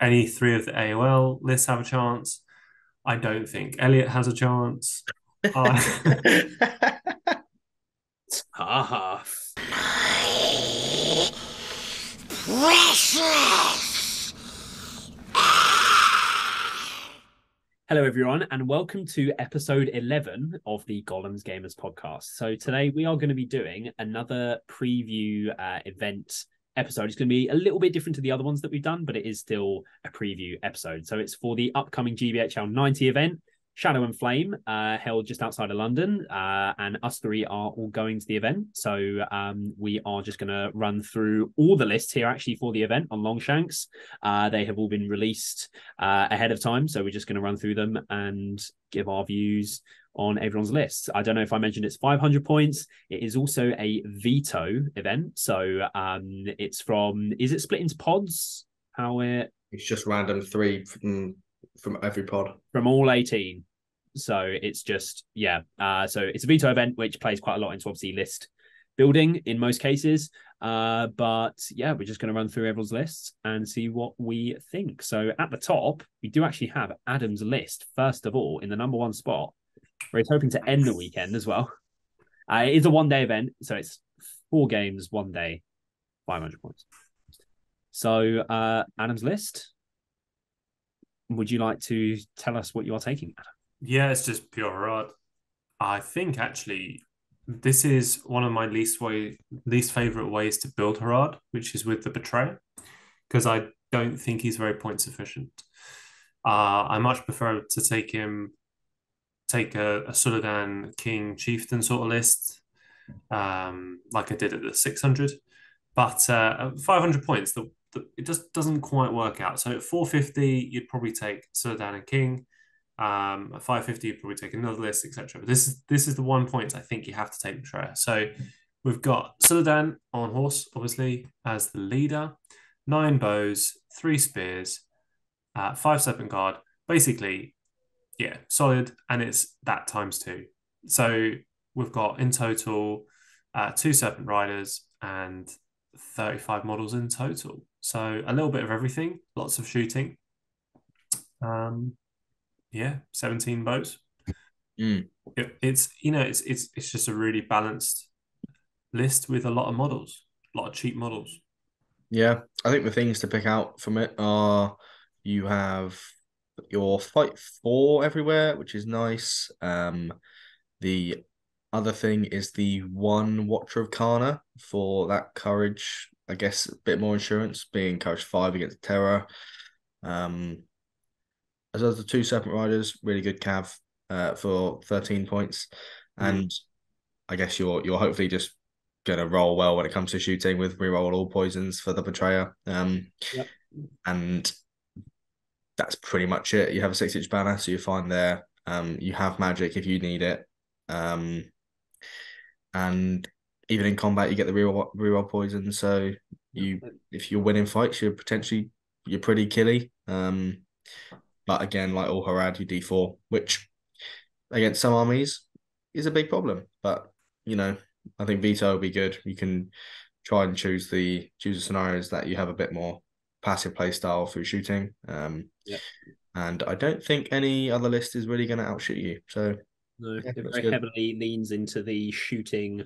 any three of the AOL lists have a chance. I don't think Elliot has a chance. I- Ha ha. Hello, everyone, and welcome to episode 11 of the Gollum's Gamers podcast. So, today we are going to be doing another preview uh, event episode. It's going to be a little bit different to the other ones that we've done, but it is still a preview episode. So, it's for the upcoming GBHL 90 event. Shadow and Flame, uh, held just outside of London, uh, and us three are all going to the event. So um, we are just going to run through all the lists here actually for the event on Longshanks. Uh, they have all been released uh, ahead of time, so we're just going to run through them and give our views on everyone's list. I don't know if I mentioned it's 500 points. It is also a veto event, so um, it's from is it split into pods? How it It's just random three from, from every pod. from all 18. So it's just, yeah. Uh, so it's a veto event, which plays quite a lot into obviously list building in most cases. Uh, but yeah, we're just going to run through everyone's lists and see what we think. So at the top, we do actually have Adam's list, first of all, in the number one spot, where he's hoping to end the weekend as well. Uh, it is a one day event. So it's four games, one day, 500 points. So uh, Adam's list. Would you like to tell us what you are taking, Adam? Yeah, it's just pure Harad. I think actually this is one of my least way least favorite ways to build Harad, which is with the Betrayer, because I don't think he's very point sufficient. Uh, I much prefer to take him, take a, a King Chieftain sort of list, um, like I did at the six hundred, but uh, five hundred points. The, the it just doesn't quite work out. So at four fifty, you'd probably take Suladan and King. Um, at 550, you'd probably take another list, etc. But this is this is the one point I think you have to take Betrayer. So we've got Suladan on horse, obviously, as the leader, nine bows, three spears, uh, five serpent guard. Basically, yeah, solid, and it's that times two. So we've got in total uh, two serpent riders and 35 models in total. So a little bit of everything, lots of shooting. Um, yeah, 17 boats. Mm. It, it's you know it's it's it's just a really balanced list with a lot of models, a lot of cheap models. Yeah, I think the things to pick out from it are you have your fight four everywhere, which is nice. Um, the other thing is the one Watcher of Karna for that courage. I guess a bit more insurance, being courage five against terror. Um, as well as the two serpent riders, really good cav uh, for thirteen points, and I guess you're you're hopefully just gonna roll well when it comes to shooting with reroll all poisons for the betrayer. Um, Yep. and that's pretty much it. You have a six inch banner, so you're fine there. Um, you have magic if you need it. Um, and even in combat, you get the reroll reroll poison. So you, if you're winning fights, you're potentially you're pretty killy. Um, but again, like all Harad, you D four, which against some armies is a big problem. But you know, I think veto will be good. You can try and choose the choose the scenarios that you have a bit more passive play style through shooting. Um, Yep. and I don't think any other list is really going to outshoot you. So No, Yeah, it very good. heavily leans into the shooting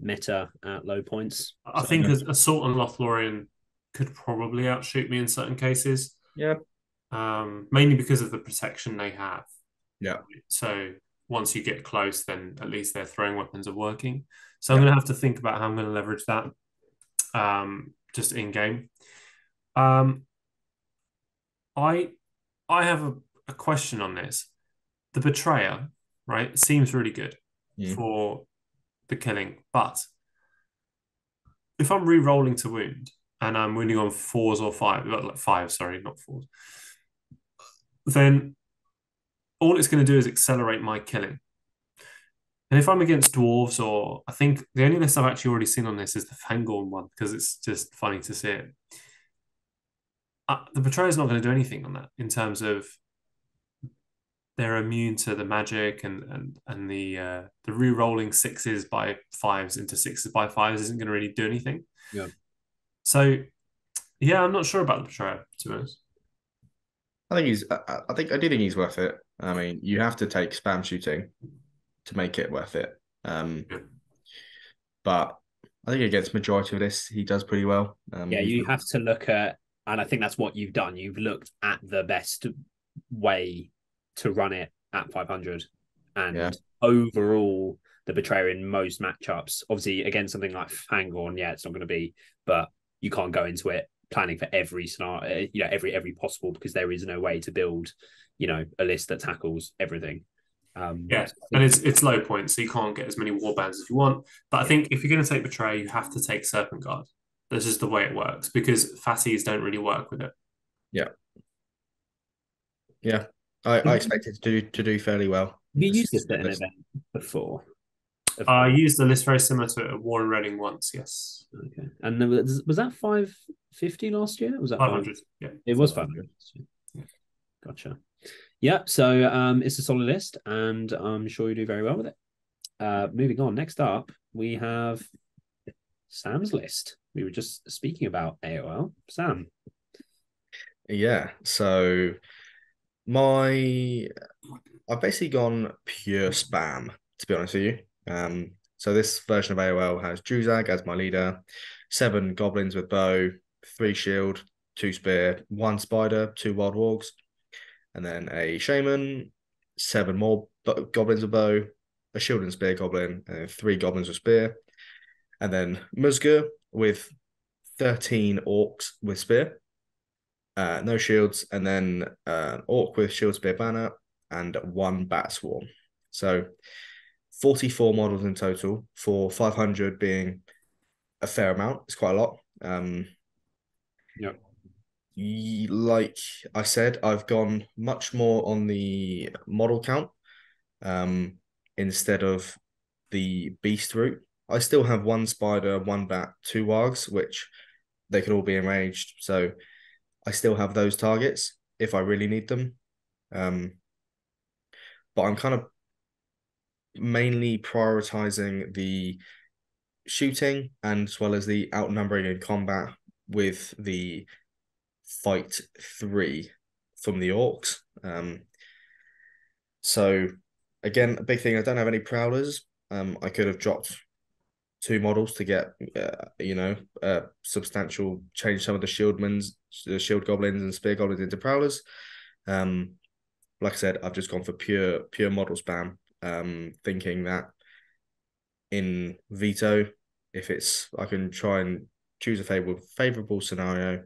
meta at low points. I So- think as Assault and Lothlorien could probably outshoot me in certain cases, yeah, um, mainly because of the protection they have. Yeah. So once you get close, then at least their throwing weapons are working. So I'm going to have to think about how I'm going to leverage that um, just in game. Um, I I have a, a question on this. The betrayer, right, seems really good Mm. for the killing, but if I'm re-rolling to wound and I'm wounding on fours or five, like five, sorry, not fours, then all it's going to do is accelerate my killing. And if I'm against dwarves, or I think the only list I've actually already seen on this is the Fangorn one because it's just funny to see it. Uh, the Betrayer's not going to do anything on that in terms of they're immune to the magic and and and the uh, the re-rolling sixes by fives into sixes by fives isn't going to really do anything. Yeah. So, yeah, I'm not sure about the Betrayer to be honest. I think he's. I, I think I do think he's worth it. I mean, you have to take spam shooting to make it worth it. Um, Yeah. but I think against majority of this, he does pretty well. Um, Yeah, you have to look at, and I think that's what you've done. You've looked at the best way to run it at 500, and Yeah. overall, the betrayer in most matchups. Obviously, against something like Fangorn, yeah, it's not going to be, but you can't go into it planning for every scenario, you know, every every possible because there is no way to build, you know, a list that tackles everything. Um, Yeah, so and it's it's low points, so you can't get as many warbands as you want. But I think if you're going to take Betray, you have to take Serpent Guard. This is the way it works because fatties don't really work with it. Yeah. Yeah. I, I expect it to do to do fairly well. have you used this at an event before? I used the list very similar to Warren Reading once. Yes, Okay. And there was, was that 550 last year? Was that five hundred. Yeah, It was 500. Yeah. Gotcha. Yeah. So um, it's a solid list, and I'm sure you do very well with it. Uh, moving on. Next up, we have Sam's list. We were just speaking about AOL. Sam. Yeah. So my I've basically gone pure spam, to be honest with you. Um, so this version of AOL has Druzhag as my leader, seven goblins with bow, three shield, two spear, one spider, two wild wargs, and then a shaman, seven more goblins with bow, a shield and spear goblin, and three goblins with spear, and then Muzgur with 13 orcs with spear uh, no shields, and then uh, an orc with shield spear banner and one bat swarm. So 44 models in total, for 500 being a fair amount. It's quite a lot. Um, Yep. Like I said, I've gone much more on the model count um, instead of the beast route. I still have one spider, one bat, two wargs, which they could all be enraged. So I still have those targets if I really need them. Um, but I'm kind of mainly prioritizing the shooting and as well as the outnumbering in combat with the fight three from the orcs. Um, so again, a big thing. I don't have any prowlers. Um, I could have dropped two models to get, uh, you know, uh, substantial change some of the shieldmans, the shield goblins and spear goblins into prowlers. Um, like I said, I've just gone for pure pure model spam. Um, thinking that in veto, if it's I can try and choose a favorable favorable scenario,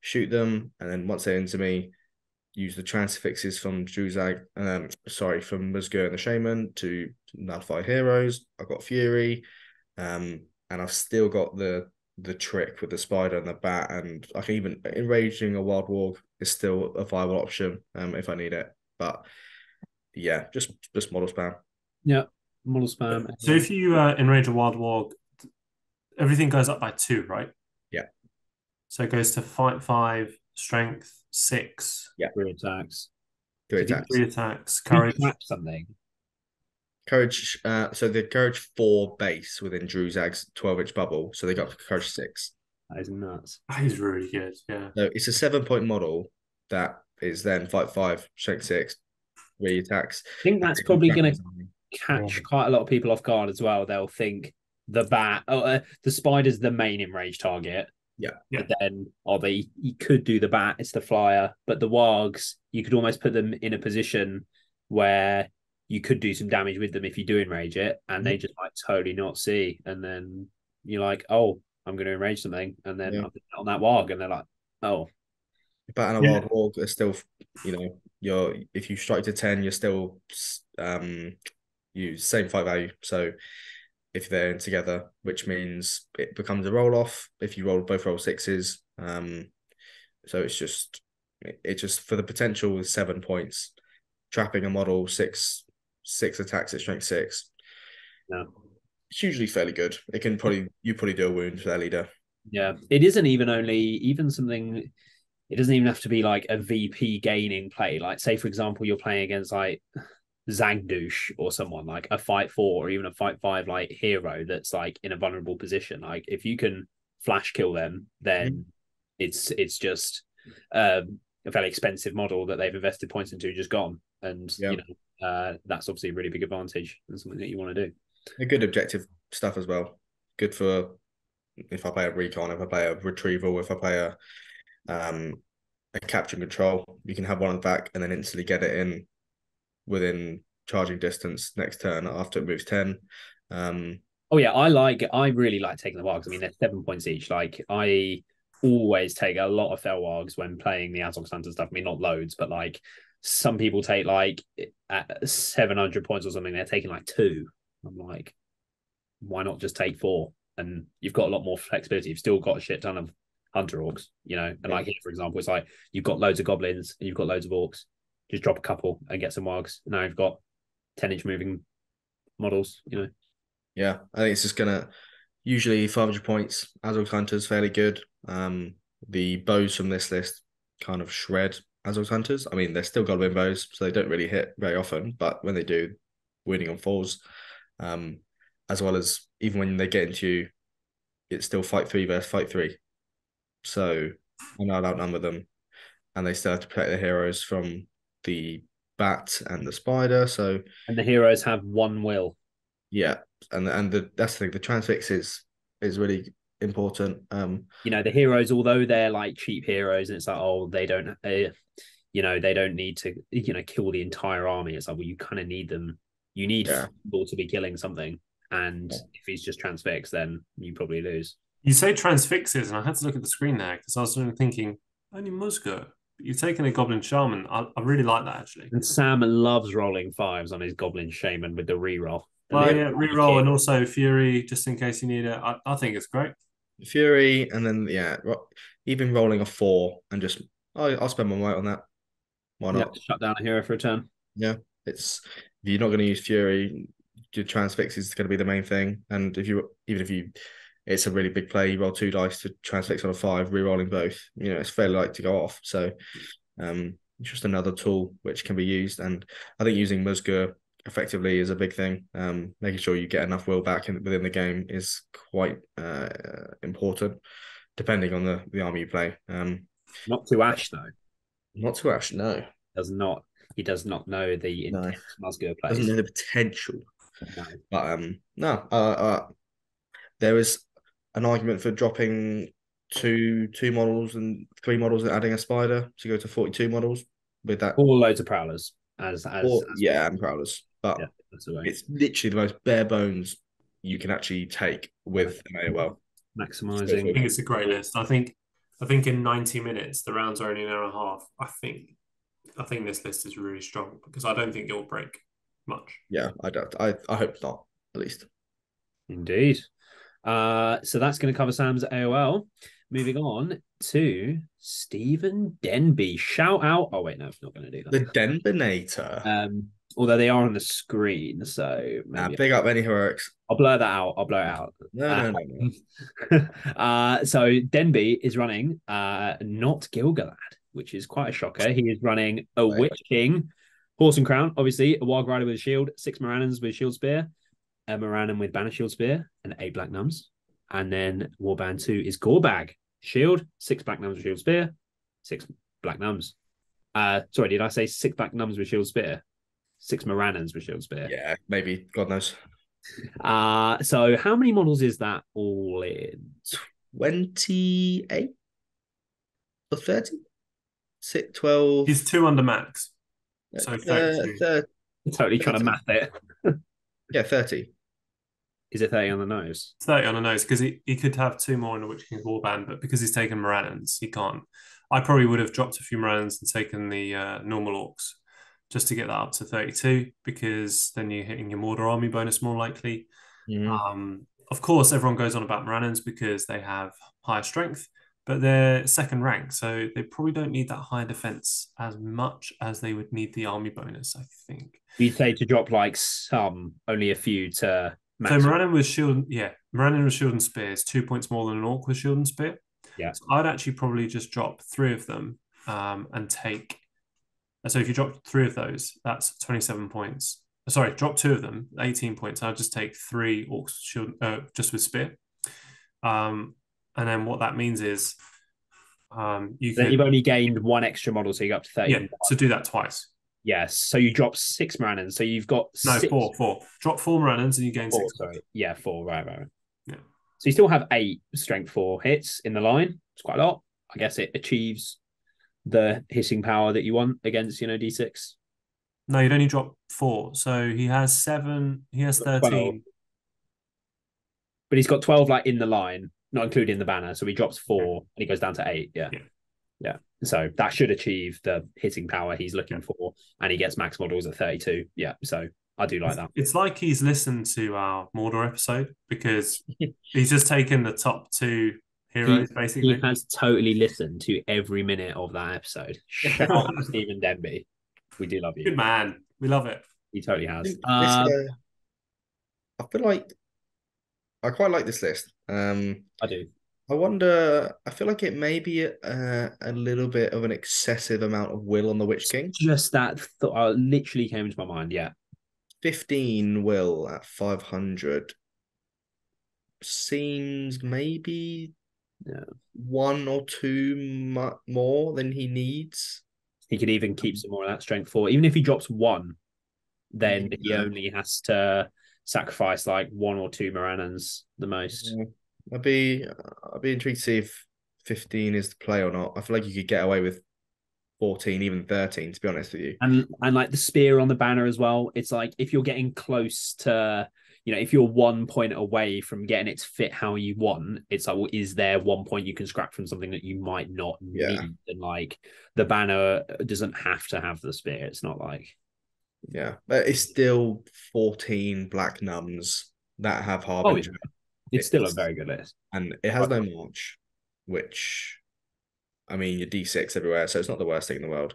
shoot them, and then once they're into me, use the transfixes from Druzhag, um, sorry, from Muzgur and the Shaman to nullify heroes. I've got Fury, um, and I've still got the the trick with the spider and the bat, and I can even enraging a wild warg is still a viable option um, if I need it. But yeah, just just model spam. Yeah. Model spam. So if you uh, enrage a wild warg, everything goes up by two, right? Yeah. So it goes to fight five, strength six, Yeah. three attacks. Three attacks. three attacks, Courage. courage. something. Courage. Uh, so the courage four base within Druzhag's twelve inch bubble, so they got courage six. That is nuts. That is really good. Yeah. So it's a seven point model that is then fight five, strength six, three attacks. I think that's probably going to catch quite a lot of people off guard as well. They'll think the bat, oh, uh, the spider's the main enraged target. Yeah. Yeah. But then, or they, you could do the bat, it's the flyer, but the wargs, you could almost put them in a position where you could do some damage with them if you do enrage it, and they just like totally not see. And then you're like, oh, I'm going to enrage something. And then Yeah. I'm on that warg, and they're like, oh, But and a Yeah. wild warg are still, you know, you're if you strike to ten, you're still um you same fight value. So if they're in together, which means it becomes a roll off if you roll both roll sixes. Um, so it's just it, it just for the potential with seven points, trapping a model six six attacks at strength six. no. It's usually fairly good. It can probably you probably do a wound for their leader. Yeah, it isn't even only even something. It doesn't even have to be like a VP gaining play. Like, say for example, you're playing against like Zagdouche or someone like a fight four or even a fight five like hero that's like in a vulnerable position. Like, if you can flash kill them, then it's it's just um a fairly expensive model that they've invested points into just gone, and Yeah. you know uh, that's obviously a really big advantage and something that you want to do. A good objective stuff as well. Good for if I play a recon, if I play a retrieval, if I play a um a capture and control, you can have one on the back and then instantly get it in within charging distance next turn after it moves 10. Um Oh yeah, I like I really like taking the wargs. I mean, they're seven points each. Like I always take a lot of fell wargs when playing the Azog Hunter stuff. I mean, not loads, but like some people take like at seven hundred points or something. They're taking like two. I'm like, why not just take four? And you've got a lot more flexibility. You've still got a shit ton of hunter orcs, you know. And Yeah. like here, for example, it's like you've got loads of goblins and you've got loads of orcs. Just drop a couple and get some wargs. Now you've got ten inch moving models, you know. yeah, I think it's just gonna usually 500 points. Azog Hunter's fairly good. Um the bows from this list kind of shred Azog Hunters. I mean, they're still got win so they don't really hit very often, but when they do, winning on fours. Um, as well as even when they get into you, it's still fight three versus fight three. So I know I'd outnumber them. And they still have to protect the heroes from the bat and the spider. So And the heroes have one will. yeah. And and the that's the thing, the transfix is is really important. Um You know, the heroes, although they're like cheap heroes, and it's like, oh, they don't, uh, you know, they don't need to, you know, kill the entire army. It's like, well, you kind of need them. You need Yeah. people to be killing something, and Yeah. if he's just transfix, then you probably lose. You say transfixes, and I had to look at the screen there because I was sort of thinking only Musgo. But you've taken a Goblin Shaman. I, I really like that actually. And Sam loves rolling fives on his Goblin Shaman with the reroll. Well, the- yeah, reroll and also Fury just in case you need it. I, I think it's great. Fury and then yeah, ro- even rolling a four and just I I'll spend my weight on that. Why Yeah, not? shut down a hero for a turn. Yeah, it's if you're not going to use Fury, your transfix is going to be the main thing. And if you even if you, it's a really big play. You roll two dice to transfix on a five, re-rolling both. You know, it's fairly likely to go off. So, um, it's just another tool which can be used. And I think using Muzgur effectively is a big thing. Um, making sure you get enough will back in, within the game is quite uh important, depending on the the army you play. Um, Not too Ash though. Not to Ash, no, Does not. He does not know the No. intense Musgo plays. doesn't know the potential. No. But um, no, uh, uh, there is an argument for dropping two two models and three models and adding a spider to go to forty two models with that. All loads of prowlers. As as, Or- as yeah, and prowlers, but Yeah. that's the it's literally the most bare bones you can actually take with an AOL. I think it's a great list. I think I think in 90 minutes, the rounds are only an hour and a half. I think I think this list is really strong because I don't think it'll break much. Yeah, I don't. I I hope not. At least. Indeed. Uh, so that's going to cover Sam's AOL. Moving on to Stephen Denby. Shout out. Oh, wait, no, it's not going to do that. The that. Denbinator. Um, although they are on the screen. So nah, big up any heroics. I'll blur that out. I'll blur it out. No, no, no, no. uh, so Denby is running uh, not Gilgalad, which is quite a shocker. He is running a Right. Witch King, Horse and Crown, obviously, a Wild Rider with a shield, six Morannons with Shield Spear, a Morannon with Banner Shield Spear, and eight Black Nums. And then Warband 2 is Gorbag, Shield, six Black Nums with Shield Spear, six Black Nums. Uh, sorry, did I say six Black Nums with Shield Spear? Six Morannons with Shield Spear. Yeah, maybe. God knows. Uh, so how many models is that all in? 28 or 30? Six, 12. He's two under max. so uh, 32. thir- Totally trying to math it. yeah, 30. Is it 30 on the nose? 30 on the nose because he, he could have two more in the Witch King's Warband, but because he's taken Morannons, he can't. I probably would have dropped a few Morannons and taken the uh, normal orcs just to get that up to 32 because then you're hitting your Mordor army bonus more likely. Mhm. Um, of course, everyone goes on about Morannons because they have higher strength, but they're second rank, so they probably don't need that high defense as much as they would need the army bonus, I think. You'd say to drop like some, only a few to max. So Morannon with shield, yeah, Morannon with shield and spear is two points more than an orc with shield and spear. Yeah. So I'd actually probably just drop three of them um, and take. So if you drop three of those, that's twenty-seven points. Sorry, drop two of them, eighteen points. I'll just take three orcs shield uh, just with spear. Um, and then what that means is Um, you Then can you've only gained one extra model, so you go up to 30. yeah, so do that twice. Yes. So you drop six Morannons. So you've got No, six. four, four. Drop four Morannons and you gain Four, six. sorry. Yeah, four. Right, right, right. Yeah. So you still have eight strength four hits in the line. It's quite a lot. I guess it achieves the hitting power that you want against, you know, D6. No, you'd only drop four. So he has seven. He has Twelve. thirteen. But he's got 12 like in the line, not including the banner. So he drops four and he goes down to eight. Yeah. Yeah. Yeah. So that should achieve the hitting power he's looking for. And he gets max models at 32. Yeah. So I do like that. It's like he's listened to our Mordor episode because he's just taken the top two heroes, He basically. has totally listened to every minute of that episode. Shout out Stephen Denby. We do love you. Good man. We love it. He totally has. this, Um, uh, I feel like I quite like this list. Um, I do. I wonder. I feel like it may be a, a little bit of an excessive amount of will on the Witch King. Just that thought uh, literally came into my mind. Yeah. 15 will at 500 seems maybe Yeah. one or two mu- more than he needs. He could even keep um, some more of that strength for. Even if he drops one, then he only has to sacrifice like one or two Morannons the most. Yeah. I'd be I'd be intrigued to see if 15 is the play or not. I feel like you could get away with 14, even 13, to be honest with you. And and like the spear on the banner as well. It's like if you're getting close to, you know, if you're one point away from getting it to fit how you want, it's like, well, is there one point you can scrap from something that you might not Yeah. need? And like the banner doesn't have to have the spear. It's not like Yeah. But it's still 14 black nuns that have oh, Harbinger. it's, it's still a very good list. and it has no march, which I mean you're D6 everywhere, so it's not the worst thing in the world.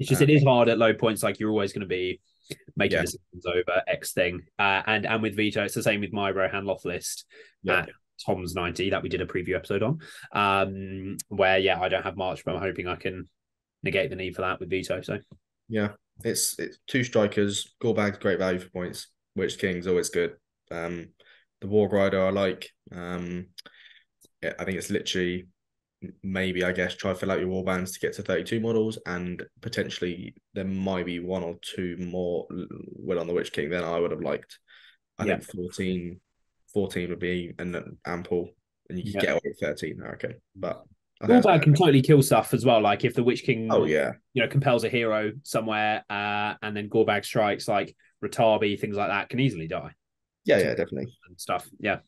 It's just Uh, it is hard at low points. Like you're always going to be making Yeah. decisions over X thing. Uh, and and with veto, it's the same with my Rohan Loft list. Yeah. at Tom's 90 that we did a preview episode on. Um, where yeah, I don't have March, but I'm hoping I can negate the need for that with veto. So Yeah, it's it's two strikers. Gorbag's great value for points. Witch King's always good. Um, the War Rider I like. Um, yeah, I think it's literally maybe I guess try to fill out your war bands to get to 32 models, and potentially there might be one or two more l- will on the Witch King than I would have liked. I Yeah. think 14, 14 would be an ample, and you could Yeah. get away with 13. Okay, but I think that's Gorbag can totally kill stuff as well. Like if the Witch King, Oh yeah, you know, compels a hero somewhere, uh, and then Gorbag strikes like Ratabi, things like that can easily die. yeah, yeah, definitely. and stuff. Yeah.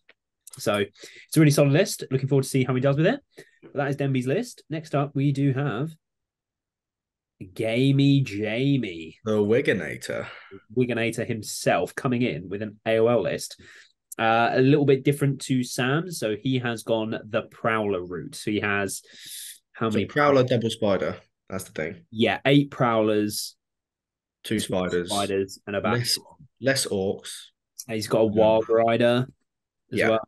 So it's a really solid list. Looking forward to see how he does with it. But that is Denby's list. Next up, we do have Gamey Jamie, The Wigginator. Wigginator himself, coming in with an AOL list. Uh, a little bit different to Sam's. So he has gone the Prowler route. So he has how So many Prowler double spider. That's the thing. Yeah, eight Prowlers, Two spiders. spiders, and a back. Less, less orcs. He's got a Wild Rider as Yeah. well.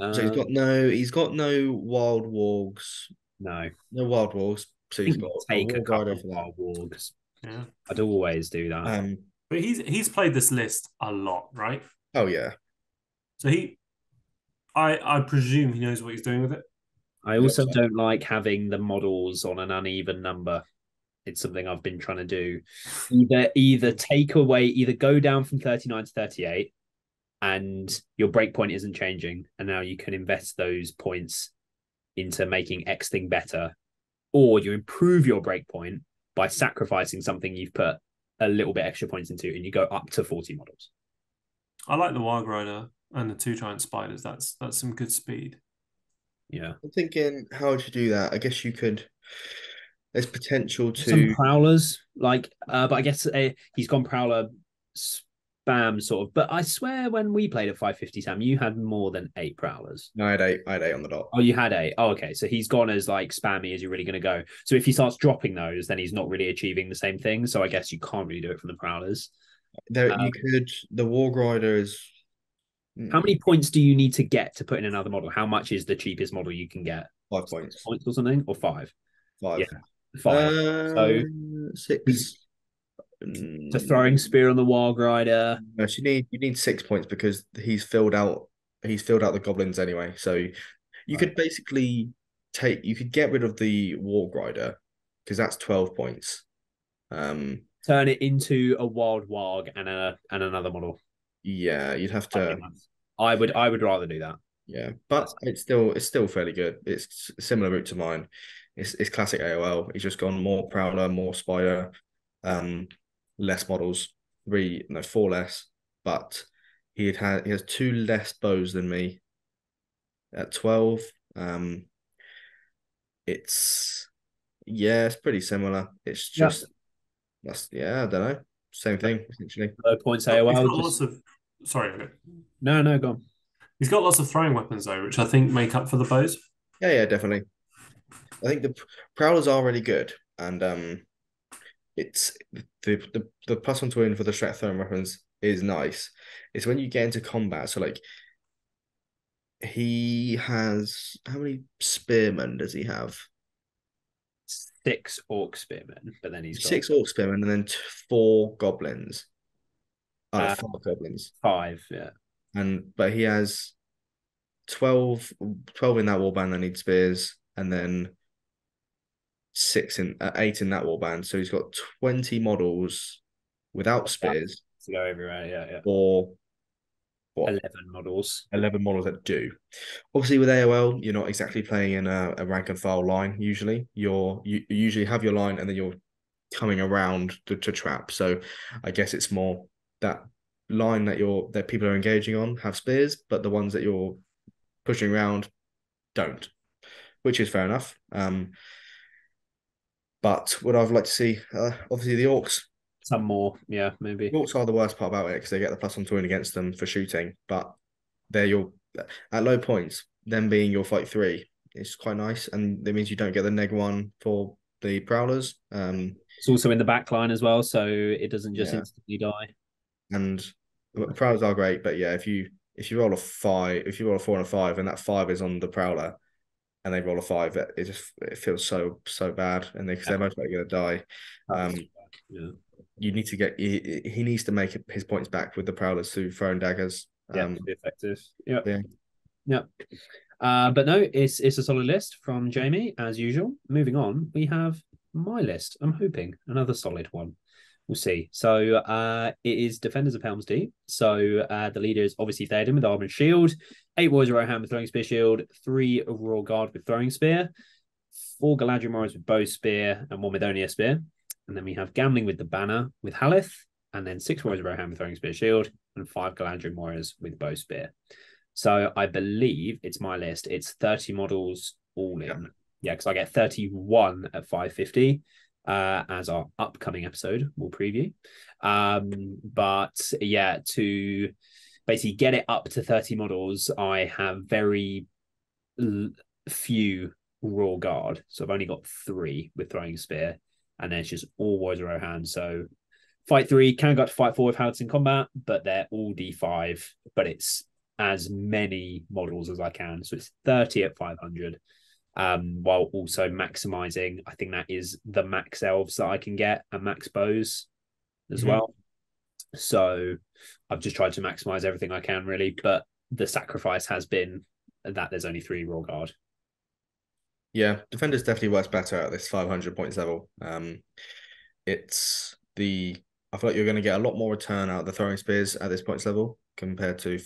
Uh, So he's got no. He's got no wild wargs. no. No wild wargs. So he's got take a a warg of wild wargs. Yeah. I'd always do that. Um. But he's he's played this list a lot, right? Oh yeah. So he I I presume he knows what he's doing with it. I also so- don't like having the models on an uneven number. It's something I've been trying to do. Either either take away, either go down from 39 to 38, and your breakpoint isn't changing, and now you can invest those points into making X thing better, or you improve your breakpoint by sacrificing something you've put a little bit extra points into, and you go up to 40 models. I like the Wild Rider and the two giant spiders. That's that's some good speed. Yeah. I'm thinking, how would you do that? I guess you could. There's potential some to. prowlers like uh but i guess uh, he's gone prowler spam sort of but i swear when we played at 550 sam you had more than eight prowlers No, I had eight. I had eight on the dot. oh you had eight oh okay so he's gone as like spammy as you're really going to go so if he starts dropping those then he's not really achieving the same thing so i guess you can't really do it from the prowlers There, um, you could. The Warg Rider is. how many points do you need to get to put in another model how much is the cheapest model you can get Five points. points or something or five Five. Yeah. five Uh, six. The throwing spear on the wild rider No, you need you need six points because he's filled out he's filled out the goblins anyway. So you could basically take you could get rid of the Warg Rider because that's twelve points. Um, Turn it into a wild warg and a and another model. yeah, you'd have to. I would I would rather do that. Yeah, but it's still it's still fairly good. It's a similar route to mine. It's it's classic AOL. He's just gone more prowler, more spider, um, less models, three no four less, but he had had he has two less bows than me at twelve. Um, it's yeah, it's pretty similar. It's Yeah. just that's yeah, I don't know, same thing essentially. Low points He's AOL. got just- lots of sorry. No, no, go on. he's got lots of throwing weapons though, which I think make up for the bows. Yeah, yeah, definitely. I think the prowlers are really good, and um, it's the the the plus one to win for the strength throwing weapons is nice. It's when you get into combat. So like, he has how many spearmen does he have? Six orc spearmen, but then he's got Six orc spearmen and then t- four goblins. Oh, Uh, five goblins. five. Yeah, and but he has 12, 12 in that warband that need spears and then six in uh, eight in that warband so he's got 20 models without spears to go everywhere. Yeah, yeah. or what Eleven models. 11 models that do obviously with aol you're not exactly playing in a, a rank and file line usually you're you, you usually have your line and then you're coming around to, to trap so i guess it's more that line that you're that people are engaging on have spears but the ones that you're pushing around don't which is fair enough um but what i'd like to see uh, obviously the orcs Some more. Yeah, maybe. the orcs are the worst part about it because they get the plus one to win against them for shooting but they're your at low points them being your fight three is quite nice and that means you don't get the neg one for the prowlers um It's also in the back line as well, so it doesn't just Yeah. instantly die. and prowlers are great but yeah if you if you roll a five if you roll a four and a five and that five is on the prowler and they roll a five it, it just it feels so so bad and they because they're most likely going to die um yeah. you need to get he, he needs to make his points back with the prowlers through throwing daggers Yeah, um be effective. Yeah. Yeah. Yeah. Uh, but no, it's it's a solid list from Jamie as usual. Moving on, we have my list. I'm hoping another solid one. We'll see. So uh, it is Defenders of Helm's Deep. So uh, the leader is obviously Theoden with Armor and Shield, eight Warriors of Rohan with Throwing Spear Shield, three of Royal Guard with Throwing Spear, four Galadhrim Warriors with Bow Spear, and one with only a Spear. And then we have Gamling with the Banner with Haleth, and then six Warriors of Rohan with Throwing Spear Shield, and five Galadhrim Warriors with Bow Spear. So I believe it's my list. It's 30 models all in. Yeah. Yeah, because I get 31 at 550 uh, as our upcoming episode will preview. Um, but yeah, to basically get it up to 30 models, I have very l- few raw guard. So I've only got three with throwing spear, and then it's just of Rohan. So fight three can go up to fight four with Howard's in combat, but they're all D5, but it's as many models as I can. So it's 30 at 500 um, while also maximizing. I think that is the max elves that I can get and max bows as Mhm. well. So I've just tried to maximize everything I can really, but the sacrifice has been that there's only three raw guard. Yeah, defenders definitely works better at this 500 points level. Um, it's the I feel like you're going to get a lot more return out of the throwing spears at this points level compared to,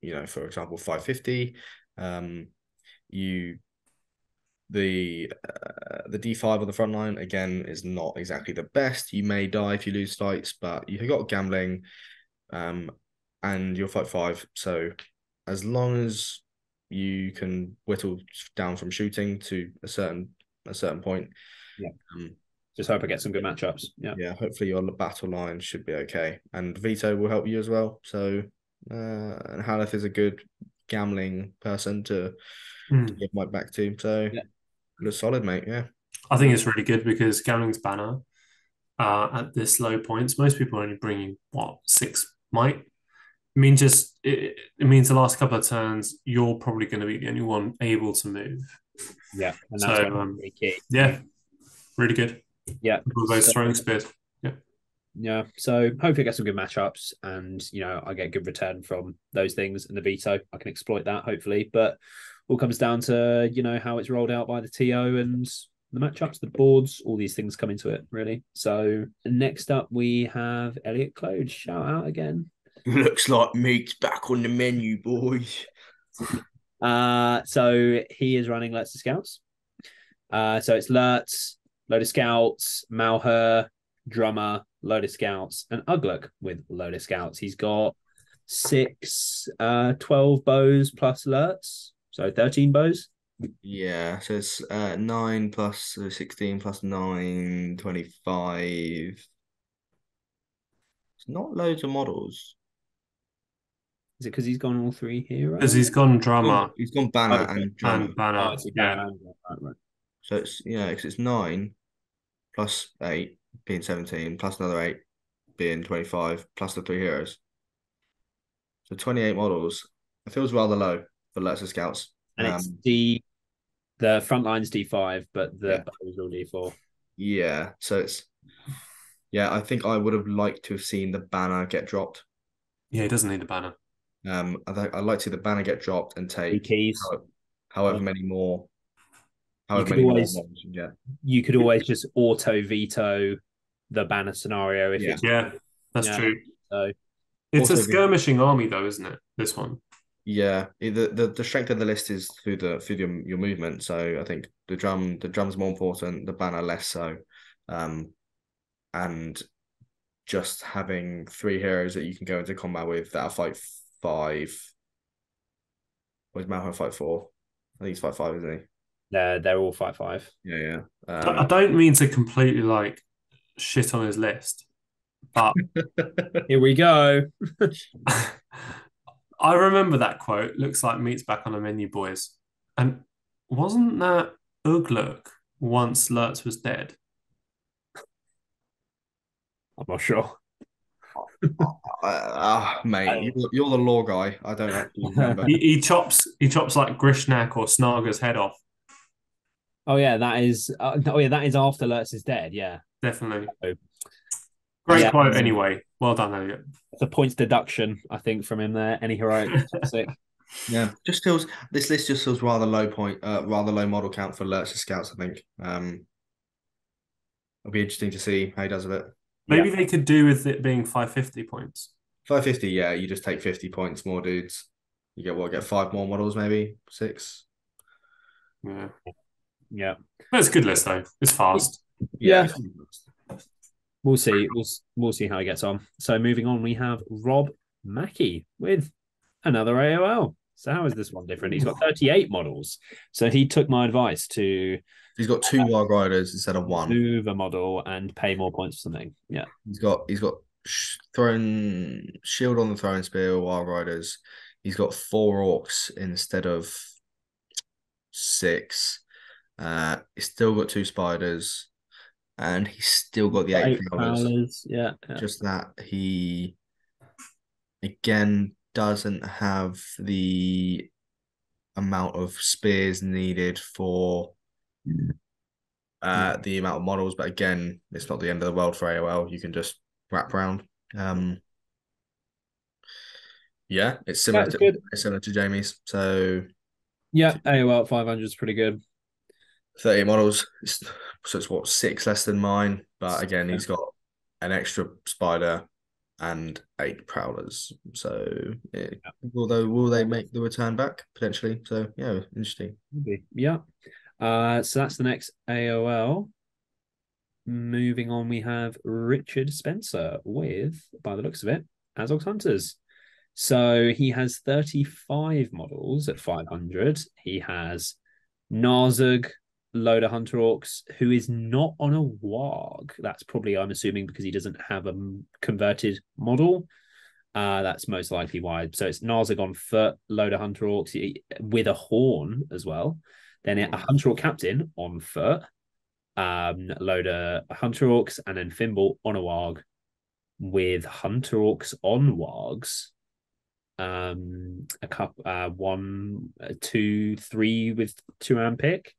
you know, for example, 550. Um, you the uh, the D5 on the front line again is not exactly the best. You may die if you lose fights, but you've got Gamling, um, and you'll fight five. So as long as you can whittle down from shooting to a certain a certain point. Yeah. Um, Just hope I get some good matchups. Yeah. yeah, hopefully your battle line should be okay, and veto will help you as well. So, uh, and Haleth is a good Gamling person to Hmm. give Mike back to. So, Yeah. Looks solid, mate. Yeah, I think it's really good because Gamling's banner uh, at this low points, most people are only bringing what six might. I mean, just it, it means the last couple of turns you're probably going to be the only one able to move. Yeah. And So, that's gonna um, key. Yeah, really good. Yeah. With those So- throwing spears. Yeah. So hopefully I get some good matchups and you know, I get good return from those things and the veto. I can exploit that hopefully. But all comes down to you know how it's rolled out by the TO and the matchups, the boards, all these things come into it really. So next up we have Elliot Clode. Shout out again. Looks like meat's back on the menu, boys. Uh, so he is running of Scouts. Uh, so it's Lurtz, load of Scouts, Mauhur, Drummer, load of Scouts, and Ugluk with load of Scouts. He's got six, uh, 12 bows plus Lurtz. So 13 bows. Yeah, so it's uh, 9 plus so 16 plus 9, 25. It's not loads of models. Is it because he's gone all three heroes? Because he's gone drummer He's gone banner Okay. and drummer. and banner. Oh, it's a yeah. band. Right, right. So it's yeah, 'cause it's nine plus eight being seventeen, plus another eight being twenty-five, plus the three heroes. So twenty-eight models. It feels rather low for Lurtz of Scouts. And it's Um, D. The front line's D5, but the Yeah. bow is all D4. yeah, so it's yeah. I think I would have liked to have seen the banner get dropped. Yeah, he doesn't need the banner. Um, I think I'd like to see the banner get dropped and Three take keys. how- however many more, however could many always- more you get. You could always just auto veto the banner scenario if Yeah. it's Yeah, that's Yeah. true. so. It's a Also the- skirmishing army, though, isn't it? This one. Yeah, the, the the strength of the list is through the through your, your movement. So I think the drum the drum's more important, the banner less so. Um and just having three heroes that you can go into combat with that are fight five. Where's Mauhur fight four? I think he's fight five, isn't They're they're all fight five. he? Yeah, yeah. I Um, don't mean to completely like shit on his list, but Here we go. I remember that quote. Looks like meat's back on the menu, boys. And wasn't that Ugluk once Lurtz was dead? I'm not sure. Ah, mate, you're, you're the lore guy. I don't actually remember. He, he chops he chops like Grishnakh or Snaga's head off. Oh yeah, that is. Uh, oh yeah, that is after Lurtz is dead. Yeah, Definitely. Oh. Great Yeah. quote anyway. Well done, Elliot. it's a points deduction I think from him there. Any heroic classic. Yeah, just feels this list just feels rather low point, uh, rather low model count for Lurtz Scouts. I think. Um, it'll be interesting to see how he does with it. Maybe they could do with it being 550 points. Five fifty, yeah, you just take fifty points more dudes. You get what? Get five more models, maybe six. Yeah. Yeah, But it's a good list though. It's fast. Yeah. We'll see. We'll we'll see how he gets on. So moving on, we have Rob Mackey with another AOL. So how is this one different? He's got 38 models. So he took my advice to He's got two Wild Riders instead of one. move a model and pay more points for something. Yeah. He's got he's got sh- thrown shield on the throwing spear, Wild Riders. He's got four orcs instead of six. Uh, he's still got two spiders, and he's still got the eight, Eight prowlers. prowlers. Yeah. yeah. Just that he again doesn't have the amount of spears needed for uh the amount of models, but again, it's not the end of the world for AOL. You can just wrap around. Um yeah, it's similar That's to good. it's similar to Jamie's. So Yeah. AOL 500 is pretty good. 38 models. So it's what six less than mine, but again, he's got an extra spider and eight prowlers. So, yeah. will they will they make the return back potentially? So, yeah, interesting. Maybe. Yeah. Uh, so that's the next AOL. Moving on, we have Richard Spencer with, by the looks of it, Azog Hunters. So he has 35 models at 500. He has Narzug, Loader Hunter Orcs, who is not on a warg. That's probably, I'm assuming, because he doesn't have a converted model. Uh, that's most likely why. So it's Narzug on foot, Loader Hunter Orcs with a horn as well. Then a Hunter Orc Captain on foot, um, Loader Hunter Orcs, and then Fimbul on a warg with Hunter Orcs on wargs. Um, a cup, uh, one, uh, two, three with two round pick.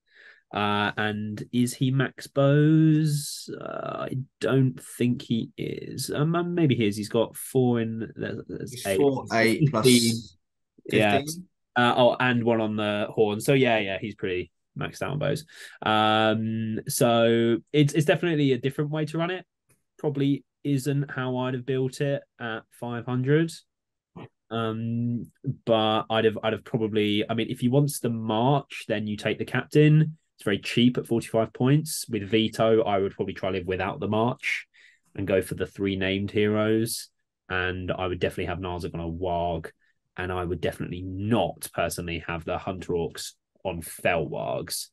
Uh, and is he max bows? Uh, I don't think he is. Um, um, maybe he is. He's got four in. There's, there's eight. four, eight plus 15. Yeah. Uh, oh, and one on the horn. So yeah, yeah, he's pretty maxed out on bows. Um, so it's it's definitely a different way to run it. Probably isn't how I'd have built it at 500. Um, but I'd have I'd have probably. I mean, if he wants the march, then you take the captain. It's very cheap at 45 points. With veto, I would probably try live without the march and go for the three named heroes. And I would definitely have Narzug on a Warg. And I would definitely not personally have the Hunter Orcs on Fell Wargs.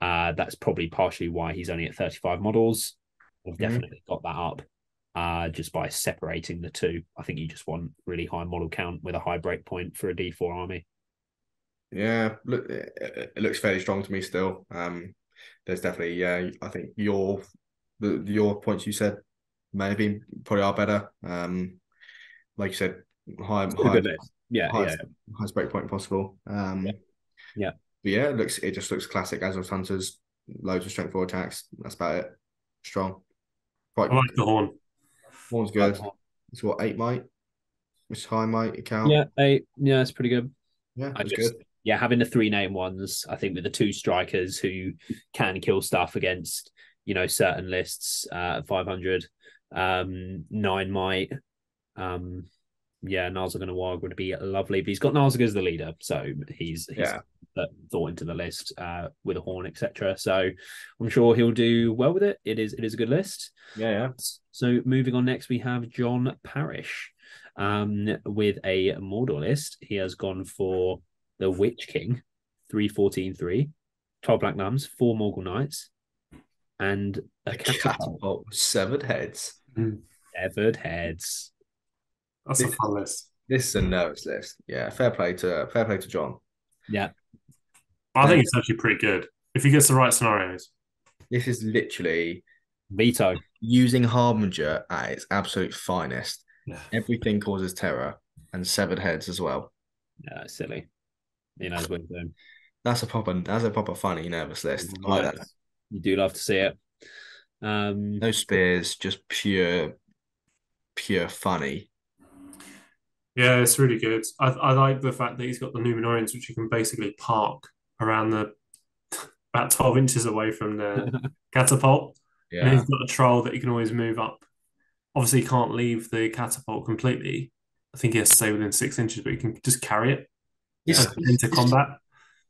Uh, that's probably partially why he's only at 35 models. I've Mhm. definitely got that up uh, just by separating the two. I think you just want really high model count with a high break point for a D4 army. Yeah, look, it, it looks fairly strong to me still. Um, there's definitely, yeah, I think your the your points you said may have been probably are better. Um, like you said, high, Still high. Yeah, highest, yeah. highest break point possible. Um, Yeah. Yeah. But yeah, it looks it just looks classic. Azog's Hunters, loads of strength four attacks. That's about it. Strong. Quite I like the horn. Horn's good. It's what eight might. It's high might account. Yeah, eight. Yeah, it's pretty good. yeah, I it's just, good. Yeah, having the three name ones, I think with the two strikers who can kill stuff against, you know, certain lists, uh, at 500, um, nine might, um, yeah, Narzug and a Warg would be lovely, but he's got Narzug as the leader, so he's, he's Yeah. thought into the list, uh, with a horn, etc. So I'm sure he'll do well with it. It is, it is a good list. Yeah, yeah. So moving on next, we have John Parrish um, with a Mordor list. He has gone for the Witch King, 314 3, 12 Black Nuns, 4 Morgul Knights, and a A catapult. catapult with severed heads. Mm. Severed heads. That's a This- fun list. This is a nervous list. Yeah, fair play to fair play to John. Yeah. I think it's actually pretty good if he gets the right scenarios. This is literally Veto. using Harbinger at its absolute finest. Yeah. Everything causes terror and severed heads as well. Yeah, silly. He knows what he's doing. That's a proper that's a proper funny nervous list. I like that. You do love to see it. Um, No spears, just pure pure funny. Yeah, it's really good. I, I like the fact that he's got the Numenoreans, which you can basically park around the about 12 inches away from the catapult. And Yeah. he's got a troll that he can always move up. Obviously, he can't leave the catapult completely. I think he has to stay within six inches, but he can just carry it Is, uh, into combat.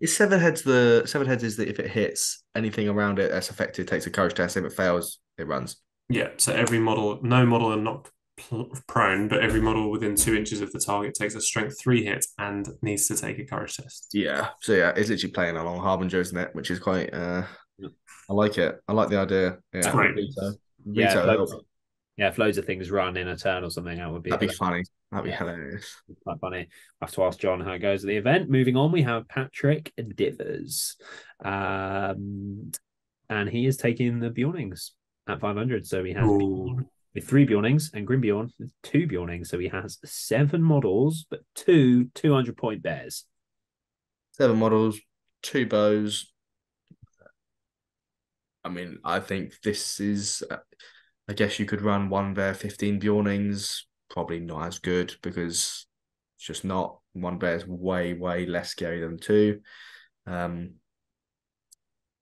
is severed heads the seven heads is that if it hits anything around it that's affected takes a courage test. If it fails, it runs. Yeah, so every model, no model are knocked pl- prone, but every model within two inches of the target takes a strength three hit and needs to take a courage test. Yeah. So yeah, it's literally playing along Harbinger, isn't it? Which is quite uh I like it. I like the idea. Yeah. It's great. Veto. yeah, Veto if loads, yeah, if loads of things run in a turn or something, that would be That'd be funny. That'd be Yeah. hilarious. quite funny. I have to ask John how it goes at the event. Moving on, we have Patrick Divers. Um, and he is taking the Beornings at 500. So he has Beorn with three Beornings and Grimbeorn with two Beornings. So he has seven models, but two 200 point bears. Seven models, two bows. I mean, I think this is. uh, I guess you could run one bear, fifteen Beornings. Probably not as good because it's just not. One bear is way, way less scary than two. Um,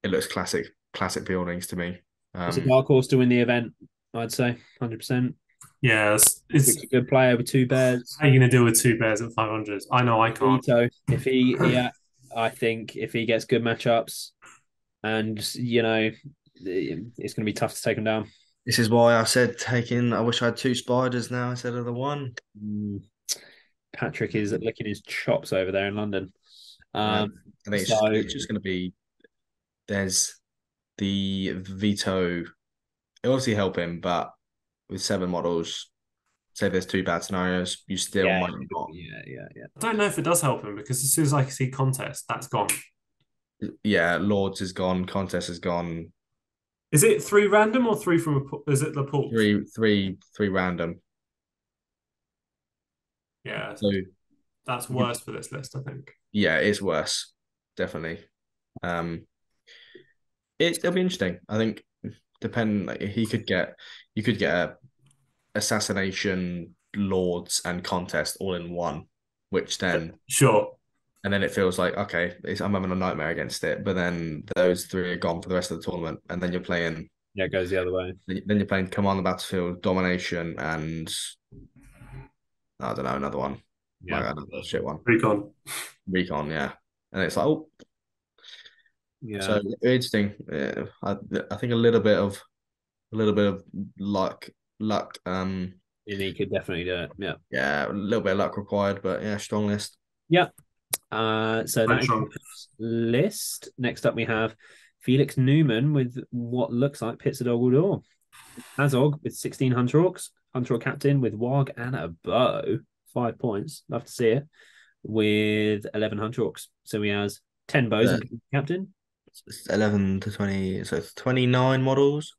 it looks classic, classic buildings to me. Um, It's a dark horse to win the event, I'd say 100%. Yeah, it's, it's It's a good player with two bears. how are you going to deal with two bears at 500? I know I can't. Veto. If he, yeah, I think if he gets good matchups, and you know, it's going to be tough to take him down. This is why I said taking. I wish I had two spiders now instead of the one. Mm. Patrick is licking his chops over there in London. Um, I think it's, So- just, it's just going to be. There's the veto. It obviously help him, but with seven models, say there's two bad scenarios, you still yeah, might not. yeah, yeah, yeah. I don't know if it does help him because as soon as I see contest, that's gone. Yeah, Lords is gone. Contest is gone. Is it three random or three from a? Is it the pool? Three, three, three random. Yeah, So that's worse for this list, I think. yeah, it's worse, definitely. Um, it, it'll be interesting. I think depend like he could get you could get a assassination lords and contest all in one, which then Sure. And then it feels like okay, it's, I'm having a nightmare against it. But then those three are gone for the rest of the tournament, and then you're playing. Yeah, it goes the other way. Then you're playing command the battlefield, domination, and I don't know another one. Yeah. Like another shit one. Recon. Recon, yeah. And it's like, oh, Yeah. so interesting. Yeah, I, I think a little bit of, a little bit of luck, luck. Um, and he could definitely do it. Yeah. yeah, a little bit of luck required, but yeah, strong list. Uh, so Quite that is list. Next up, we have Felix Newman with what looks like Pizza Dog Door. Azog with 16 Hunter Orcs. Hunter Orc Captain with Warg and a bow. Five points. Love to see it. With 11 Hunter Orcs. So he has 10 bows and Captain. It's 11 to 20, so it's 29 models.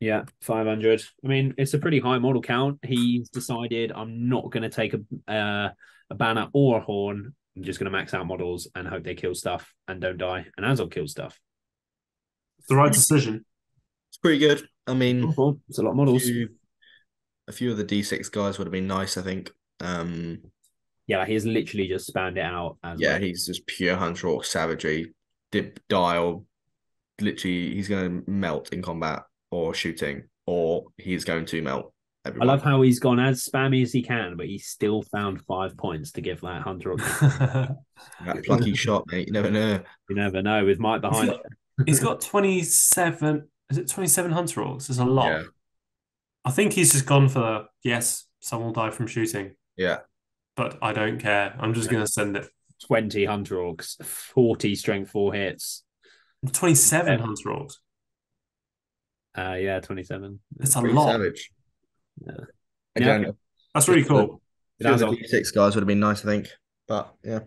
Yeah, 500. I mean, it's a pretty high model count. He's decided I'm not going to take a uh, a banner or a horn. I'm just going to max out models and hope they kill stuff and don't die. And Azog kills stuff. It's the right decision. It's pretty good. I mean, Cool. It's a lot of a models. few, a few of the D6 guys would have been nice, I think. Um, Yeah, he's literally just spanned it out. As yeah, well. he's just pure hunter or savagery. Dip dial, literally, he's going to melt in combat or shooting, or he's going to melt. I love how he's gone as spammy as he can, but he still found five points to give that hunter. Or that plucky shot, mate. You never know. you never know with Mike behind He's it. He's got 27. Is it 27 Hunter Orcs? There's a lot. Yeah. I think he's just gone for the yes, Some will die from shooting, Yeah, but I don't care. I'm just going to send it. 20 hunter orcs, 40 strength four hits. 27 Yeah. Hunter Orcs. Uh, yeah, 27. It's a lot. savage. Yeah. Again, That's really cool. the other Azog. D6 guys would have been nice, I think. But yeah,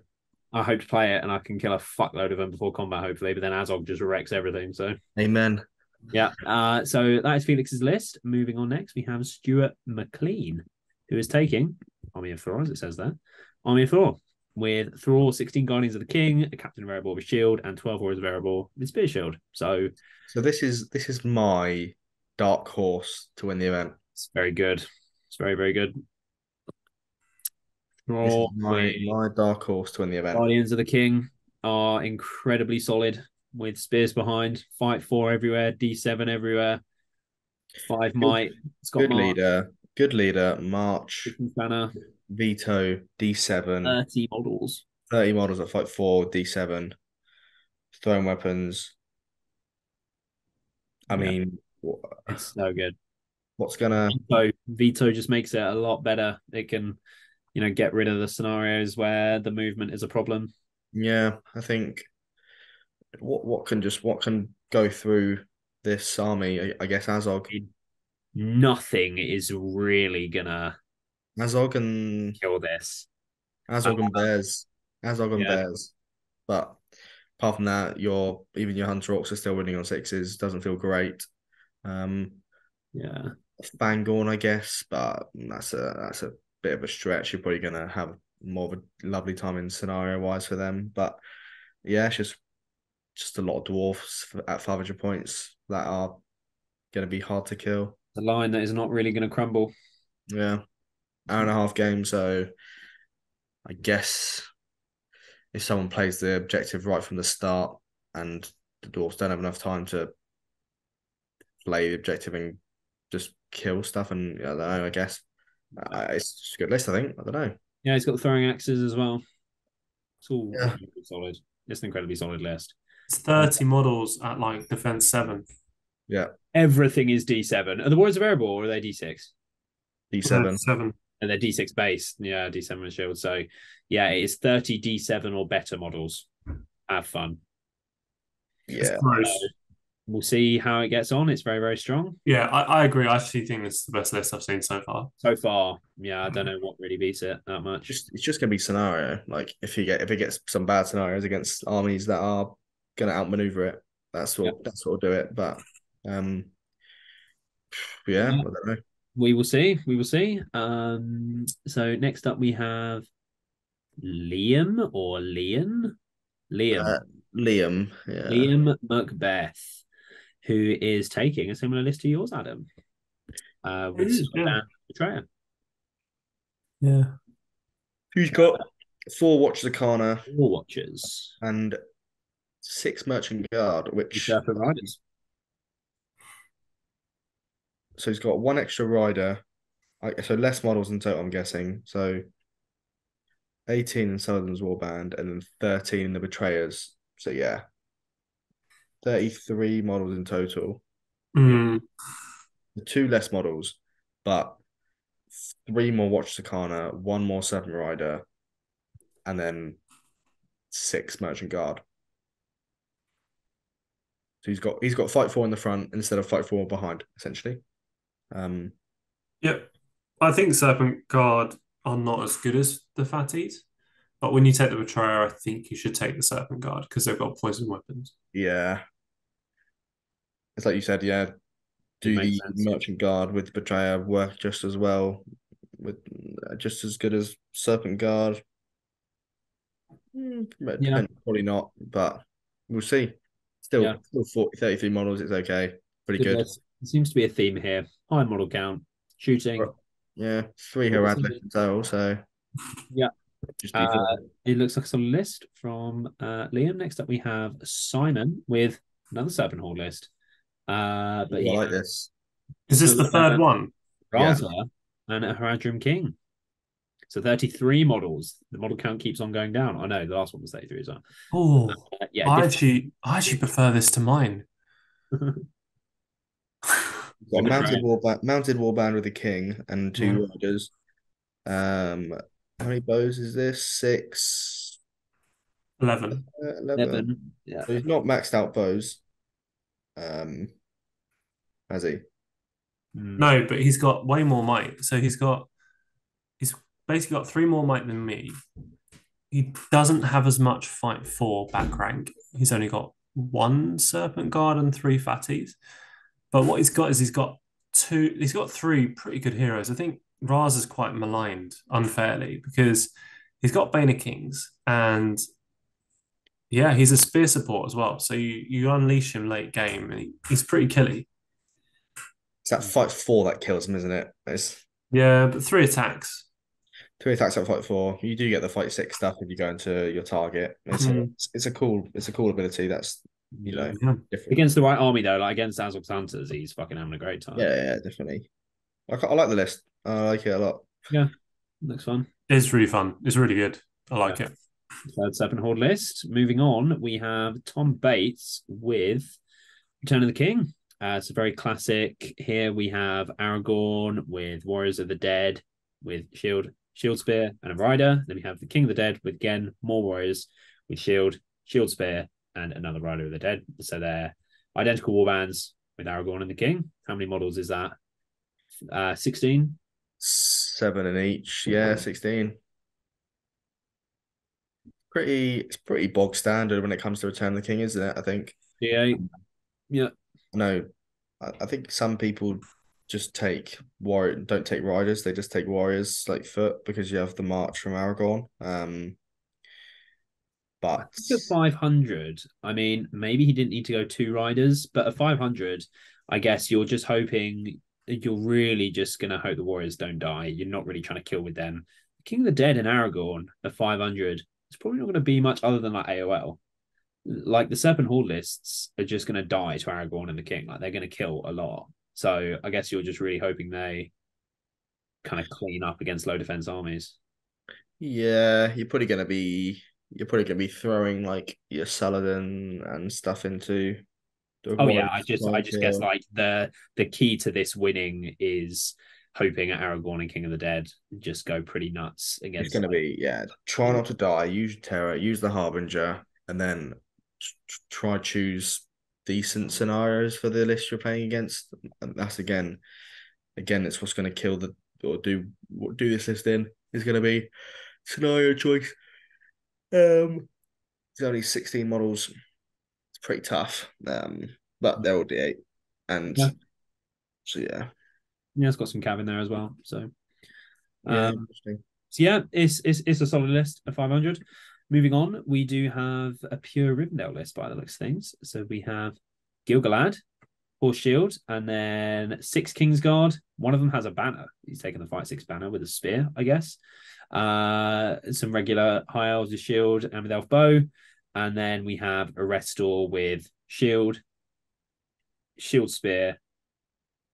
I hope to play it and I can kill a fuckload of them before combat, hopefully. But then Azog just wrecks everything. So amen. yeah. Uh, so that is Felix's list. Moving on next, we have Stuart McLean, who is taking Army of Thror, as it says there. Army of Thror with Thror, 16 Guardians of the King, a Captain of Erebor with Shield, and 12 Warriors of Erebor with Spear Shield. So So this is this is my dark horse to win the event. It's very good. It's very, very good. Thor my, my dark horse to win the event. Guardians of the King are incredibly solid with spears behind, fight four everywhere, D7 everywhere, five might. It's got Good March, leader, good leader. March, banner, veto, D7, 30 models. 30 models at fight four, D7, throwing weapons. I Yeah. mean, It's so good. What's gonna? So Veto just makes it a lot better. It can, you know, get rid of the scenarios where the movement is a problem. Yeah, I think what what can just what can go through this army? I, I guess Azog, Nothing is really gonna Azog and kill this. Azog and Bears, Azog and Yeah. Bears. But apart from that, your even your Hunter Orcs are still winning on sixes. Doesn't feel great. Um, Yeah. Fangorn, I guess, but that's a that's a bit of a stretch. You're probably gonna have more of a lovely time in scenario wise for them. But yeah, it's just just a lot of dwarfs at 500 points that are gonna be hard to kill. The line that is not really gonna crumble. Yeah, hour and a half game. So I guess if someone plays the objective right from the start and the dwarfs don't have enough time to play the objective and just kill stuff, and I don't know, I guess uh, it's just a good list. I think I don't know. Yeah, he's got the throwing axes as well. It's all Yeah. solid. It's an incredibly solid list. It's 30 models at like defense seven. Yeah, Everything is D7. Are the warriors a variable or are they D6? D seven. Seven. And they're D6 base. Yeah, D7 and shield. So yeah, it is 30 D7 or better models. Have fun. It's Yeah, gross. We'll see how it gets on. It's very, very strong. Yeah, I, I agree. I actually think this is the best list I've seen so far. So far, yeah, I don't know what really beats it that much. just it's just gonna be scenario. Like if you get if it gets some bad scenarios against armies that are gonna outmaneuver it, that's what Yeah. that's what will do it. But um, yeah, Yeah. I don't know. We will see. We will see. Um, so next up we have Liam or Liam. Liam. Uh, Liam, yeah, Liam Macbeth, who is taking a similar list to yours, Adam. Uh, with It is, yeah. Dan yeah. Who's got four Watchers of Karna Four watches. and six Merchant Guard, which Usurper riders. so he's got one extra rider. So less models in total, I'm guessing. So 18 in Suladan's Warband and then 13 in the Betrayers. So yeah. 33 models in total. Mm, Two less models, but three more Watch Arcana, one more Serpent Rider, and then six Merchant Guard. So he's got he's got fight four in the front instead of fight four behind, essentially. Um Yep. I think Serpent Guard are not as good as the Fatties, but when you take the Betrayer, I think you should take the Serpent Guard because they've got poison weapons. Yeah. It's like you said, yeah. Do the sense. merchant guard with betrayer work just as well, with uh, just as good as serpent guard? But Yeah. probably not, but we'll see. Still, Yeah. still 40, 33 models. It's okay, pretty good. There seems to be a theme here. High model count, shooting. Yeah, three What was Herald the- lists in total. So Yeah. Uh, It looks like it's a list from uh, Liam. Next up, we have Simon with another Serpent Horde list. Uh, but I yeah, like this. Is this So, the third uh, one? Yeah. Raza and a Haradrim King. So 33 models. The model count keeps on going down. I know the last one was 33 as well. Oh, Uh, yeah, I different- actually, I actually prefer this to mine. Got a Good mounted try. warband, mounted warband with a king and two Yeah. riders. Um, how many bows is this? Six, Eleven. uh, 11. 11. Yeah. So he's not maxed out bows. Um, has he? Mm. No, but he's got way more might. So he's got, he's basically got three more might than me. He doesn't have as much fight for back rank. He's only got one serpent guard and three fatties. But what he's got is he's got two. He's got three pretty good heroes. I think Raz is quite maligned unfairly because he's got Bane of Kings and yeah, he's a spear support as well. So you you unleash him late game and he, he's pretty killy. It's that fight four that kills him, isn't it? It's Yeah, but three attacks. three attacks at fight four. You do get the fight six stuff if you go into your target. It's, a, Mhm. it's, it's a cool it's a cool ability. That's you know Yeah. different. Against the right army, though, like against Azog Hunters, he's fucking having a great time. Yeah, yeah, definitely. I, I like the list. I like it a lot. Yeah, looks fun. It's really fun. It's really good. I like it. Third Serpent Horde list. Moving on, we have Tom Bates with Return of the King. Uh, it's a very classic. Here we have Aragorn with Warriors of the Dead, with Shield, Shield Spear, and a Rider. Then we have the King of the Dead with again more Warriors with Shield, Shield Spear, and another Rider of the Dead. So they're identical warbands with Aragorn and the King. How many models is that? Uh, 16. Seven in each. Yeah, sixteen. Pretty. It's pretty bog standard when it comes to Return of the King, isn't it? I think. Yeah. Yeah. No, I, I think some people just take warrior don't take riders, they just take warriors like foot because you have the march from Aragorn. Um but At 500, I mean, maybe he didn't need to go two riders, but at 500, I guess you're just hoping, you're really just to hope the Warriors don't die. You're not really trying to kill with them. King of the Dead and Aragorn at 500, it's probably not going to be much other than like AOL. Like the Serpent Horde lists are just going to die to Aragorn and the King. Like they're going to kill a lot. So I guess you're just really hoping they kind of clean up against low defense armies. yeah, you're probably gonna be you're probably gonna be throwing like your Suladan and stuff into the Oh yeah, I just I just guess uh, like the the key to this winning is hoping Aragorn and King of the Dead just go pretty nuts against. It's gonna be yeah. Try not to die. Use terror. Use the harbinger, and then try choose decent scenarios for the list you're playing against. And that's again, again, it's what's gonna kill the or do what do this list in is gonna be scenario choice. Um, there's only sixteen models. It's pretty tough. Um, but they're all D eight, and Yeah. so yeah, yeah, it's got some cav in there as well. So yeah, Um, interesting. so yeah, it's it's it's a solid list at 500. Moving on, we do have a pure Rivendell list by the looks of things. So we have Gilgalad, Horse Shield, and then six Kingsguard. One of them has a banner. He's taken the fight six banner with a spear, I guess. Uh, some regular high elves with shield and with elf bow, and then we have Erestor with shield, shield spear,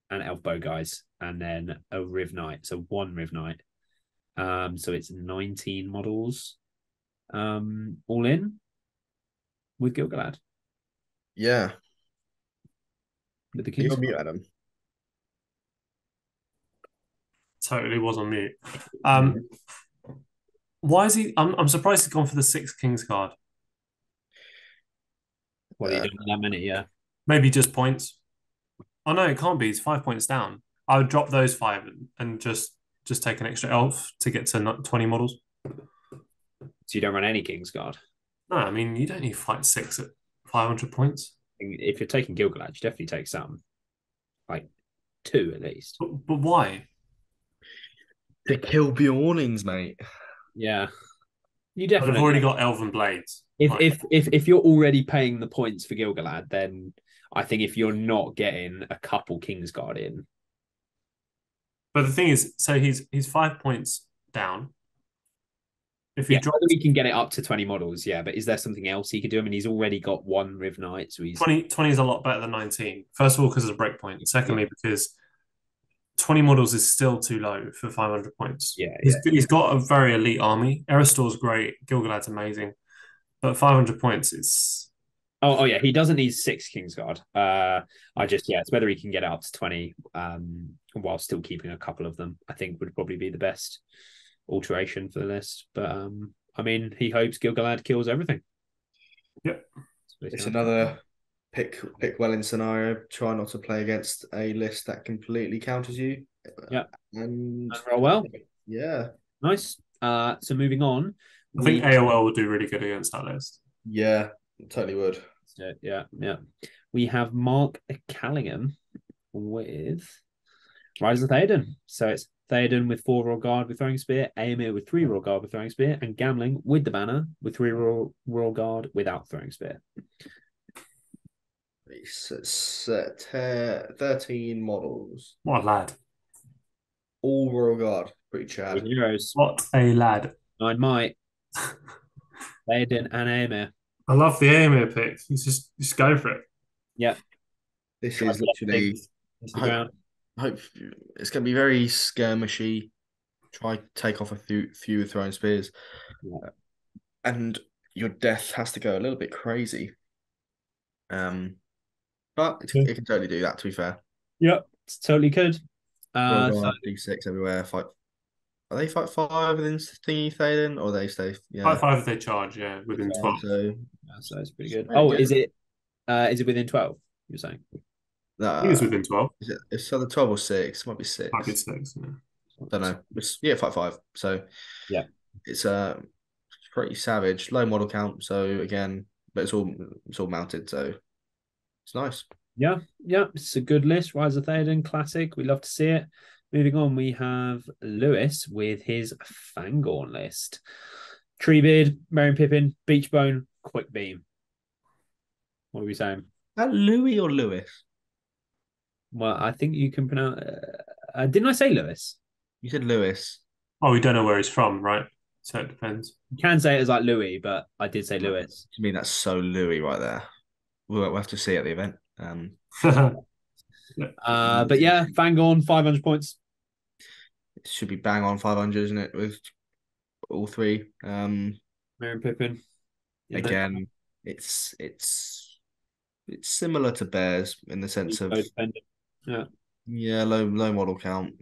and elf bow guys, and then a Riv Knight. So one Riv Knight. Um, so it's 19 models um all in with Gilgalad. Yeah. With the You're Kings. on mute, Adam. Totally was on mute. Um, why is he? I'm, I'm surprised he's gone for the six Kingsguard. What are you doing with that many? Yeah. Maybe just points. Oh no, it can't be. It's five points down. I would drop those five and, and just just take an extra elf to get to 20 models. So you don't run any Kingsguard. No, I mean you don't need fight six at 500 points. If you're taking Gilgalad, you definitely take some. Like two at least. But, but why? To kill Beornings, mate. Yeah. You definitely. I've already got elven blades. if Like, if if if you're already paying the points for Gilgalad, then I think if you're not getting a couple Kingsguard in, but the thing is, so he's he's five points down. If he yeah, drops he can get it up to 20 models, yeah. But is there something else he could do? I mean, he's already got one Riv Knight, so he's 20, 20 is a lot better than 19. First of all, because of the break point. Secondly, because 20 models is still too low for 500 points. Yeah, He's, he's got a very elite army. Erestor's great. Gilgalad's amazing. But 500 points is. Oh, oh yeah, he doesn't need six Kingsguard. Uh, I just yeah, it's whether he can get it up to twenty, um, while still keeping a couple of them. I think would probably be the best alteration for the list. But um, I mean, he hopes Gilgalad kills everything. Yep. It's another pick pick well in scenario. Try not to play against a list that completely counters you. Yeah. And And roll well. yeah. Nice. Uh, so moving on. I think we- AOL will do really good against that list. Yeah. Totally would. Yeah, yeah, yeah. We have Mark Callingham with Rise of Theoden. So it's Theoden with four royal guard with throwing spear, Eomer with three royal guard with throwing spear, and Gamling with the banner with three royal, royal guard without throwing spear. It's, it's uh, te- 13 models. What a lad. All Royal Guard. Pretty With chad. heroes, What a lad. I might, Theoden and Eomer. I love the Eomer pick. He's just, just go for it. Yeah. This is literally. Into the Hope- it's going to be very skirmishy. Try to take off a few, few throwing spears, Yeah. and your death has to go a little bit crazy. Um, but it, Yeah. it can totally do that. To be fair, Yep, it's totally could. Uh, Roll so guard, D6 everywhere. Fight. Are they fight five within thingy Theoden, or they stay? Yeah. Five five if they charge, yeah, within Yeah, 12. So yeah, so it's pretty good. Very Oh, good. is it? Uh, is it within twelve? You're saying? That I think it's within 12. is it, it's either twelve or six. Might be six. Might be six. Yeah. don't know. It's yeah, five five. So Yeah. it's uh pretty savage. Low model count. So again, but it's all it's all mounted. So it's nice. Yeah, yeah, it's a good list. Rise of Theoden, classic. We love to see it. Moving on, we have Lewis with his Fangorn list. Treebeard, Merry and Pippin, Beechbone, Quick Beam. What are we saying? Is that Louis or Lewis? Well, I think you can pronounce. Uh, uh, didn't I say Lewis? You said Lewis. Oh, we don't know where he's from, right? So it depends. You can say it as like Louis, but I did say Lewis. To mean, that's so Louis right there. We'll, we'll have to see at the event. Um, Uh, but yeah, bang on 500 points. it should be bang on five hundred, isn't it? With all three. Um, Merry and Pippin. Yeah, no- again, it's it's it's similar to Bears in the sense of Codependent. Yeah. Yeah, low low model count.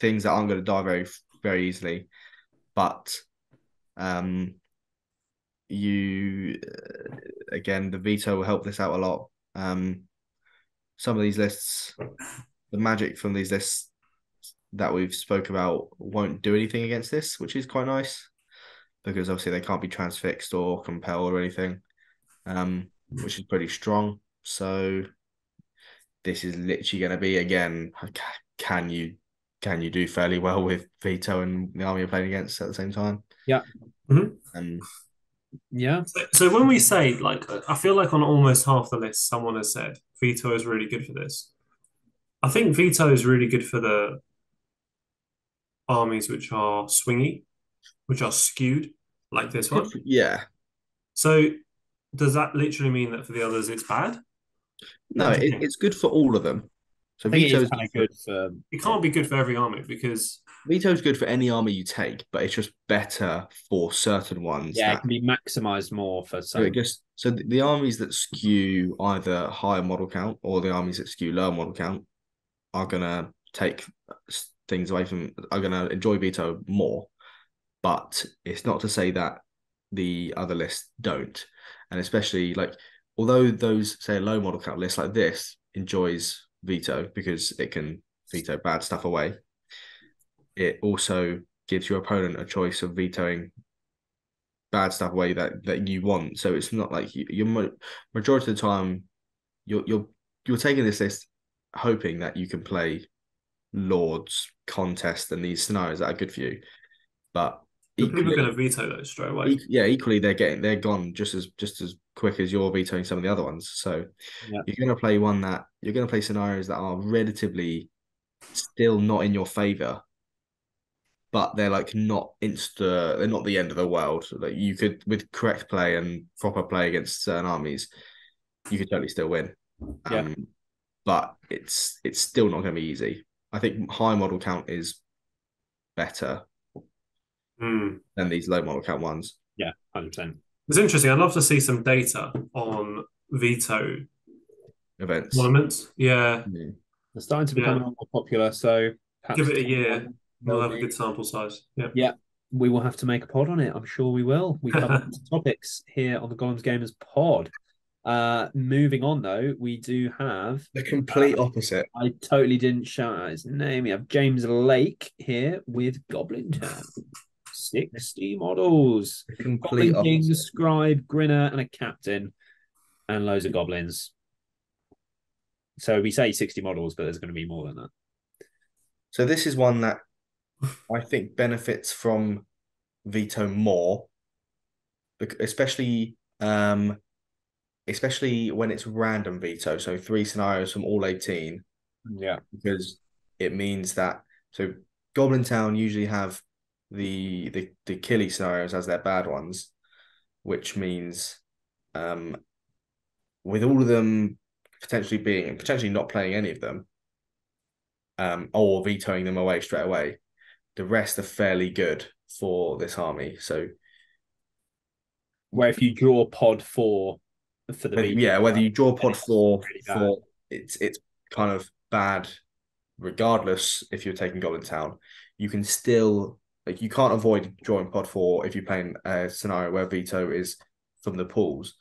Things that aren't going to die very very easily, but um, you uh, again the veto will help this out a lot. Um, some of these lists, the magic from these lists that we've spoke about won't do anything against this, which is quite nice because obviously they can't be transfixed or compelled or anything, um, which is pretty strong. So this is literally going to be again can you can you do fairly well with veto and the army you're playing against at the same time Yeah. Mhm. um Yeah. So, so when we say like, I feel like on almost half the list, someone has said veto is really good for this. I think veto is really good for the armies which are swingy, which are skewed, like this one. Yeah. So does that literally mean that for the others it's bad? No, What do you it, it's good for all of them. So I think it veto is is kind of good for It can't be good for every army because veto is good for any army you take, but it's just better for certain ones. yeah, it can be maximized more for so some. it just so the, the armies that skew either higher model count or the armies that skew lower model count are gonna take things away from are gonna enjoy veto more. But it's not to say that the other lists don't, and especially like although those say a low model count list like this enjoys veto because it can veto bad stuff away. It also gives your opponent a choice of vetoing bad stuff away that that you want. So it's not like you, you're majority of the time you're you're you're taking this list hoping that you can play lords contest and these scenarios that are good for you, but people are going to veto those straight away. E- yeah, equally they're getting they're gone just as just as quick as you're vetoing some of the other ones. So Yeah. you're gonna play one that you're gonna play scenarios that are relatively still not in your favor, but they're like not insta they're not the end of the world. Like you could with correct play and proper play against certain armies, you could totally still win. Yeah. Um, but it's it's still not gonna be easy. I think high model count is better Hmm. than these low model count ones. Yeah, hundred percent. It's interesting. I'd love to see some data on veto Events. tournaments. Yeah, Yeah. They're starting to become Yeah. more popular, so perhaps give it a year. We'll have a good sample size. Yeah. Yeah. we will have to make a pod on it. I'm sure we will. We cover lots of topics here on the Gollum's Gamers pod. Uh, moving on though, we do have. The complete opposite. I totally didn't shout out his name. We have James Lake here with Goblin Town. 60 models. The complete Goblin King, opposite. Scribe, Grinnah, and a captain, and loads of goblins. So we say 60 models, but there's going to be more than that. So this is one that I think benefits from veto more, especially um, especially when it's random veto. So three scenarios from all eighteen, Yeah. because it means that so Goblin Town usually have the the the killy scenarios as their bad ones, which means um, with all of them potentially being potentially not playing any of them, um, or vetoing them away straight away, the rest are fairly good for this army. So Where if you draw pod four for the whether- yeah, whether you draw pod four really for it's it's kind of bad, regardless if you're taking Goblin Town, you can still like you can't avoid drawing pod four if you're playing a scenario where veto is from the pools.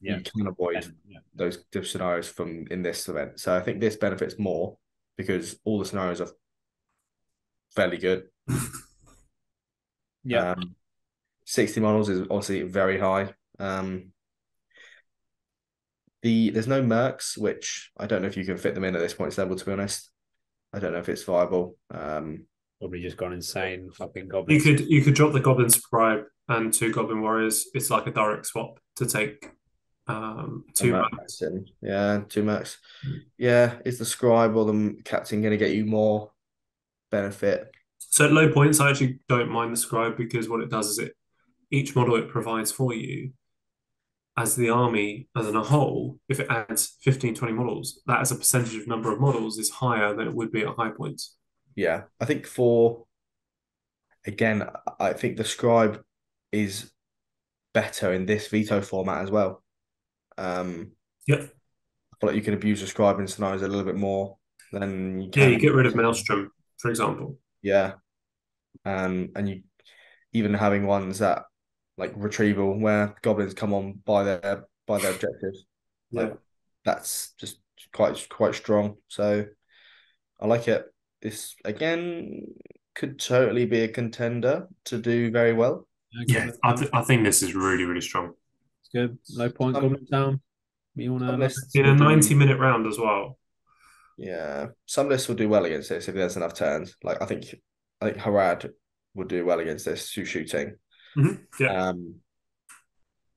Yeah. You can avoid yeah. those those scenarios from in this event. So I think this benefits more because all the scenarios are fairly good. Yeah. Um, 60 models is obviously very high. Um, the there's no mercs, which I don't know if you can fit them in at this point level, to be honest. I don't know if it's viable. Um, Probably just gone insane. Fucking You could you could drop the Goblin Scribe and two Goblin Warriors. It's like a direct swap to take um, two a mercs. mercs in. Yeah, two mercs. Yeah, is the scribe or the captain going to get you more benefit? So at low points, I actually don't mind the Scribe because what it does is it each model it provides for you as the army as in a whole, if it adds 15, 20 models, that as a percentage of number of models is higher than it would be at high points. Yeah, I think for again, I think the scribe is better in this veto format as well. Um, Yep. I feel like you can abuse the scribe in scenarios a little bit more than you Yeah, you get rid of Maelstrom, for example. Yeah, um, and you even having ones that like retrieval where goblins come on by their by their objectives. Yeah. Like, that's just quite quite strong. So I like it. This again could totally be a contender to do very well. Yeah, I, th- I think this is really, really strong. It's good. Low point, Um, Goblin Town. You want Some to? lists In a will do- 90 minute round as well. yeah, some lists will do well against this if there's enough turns. Like I think I think Harad would do well against this through shooting. Mhm, Yeah. Um,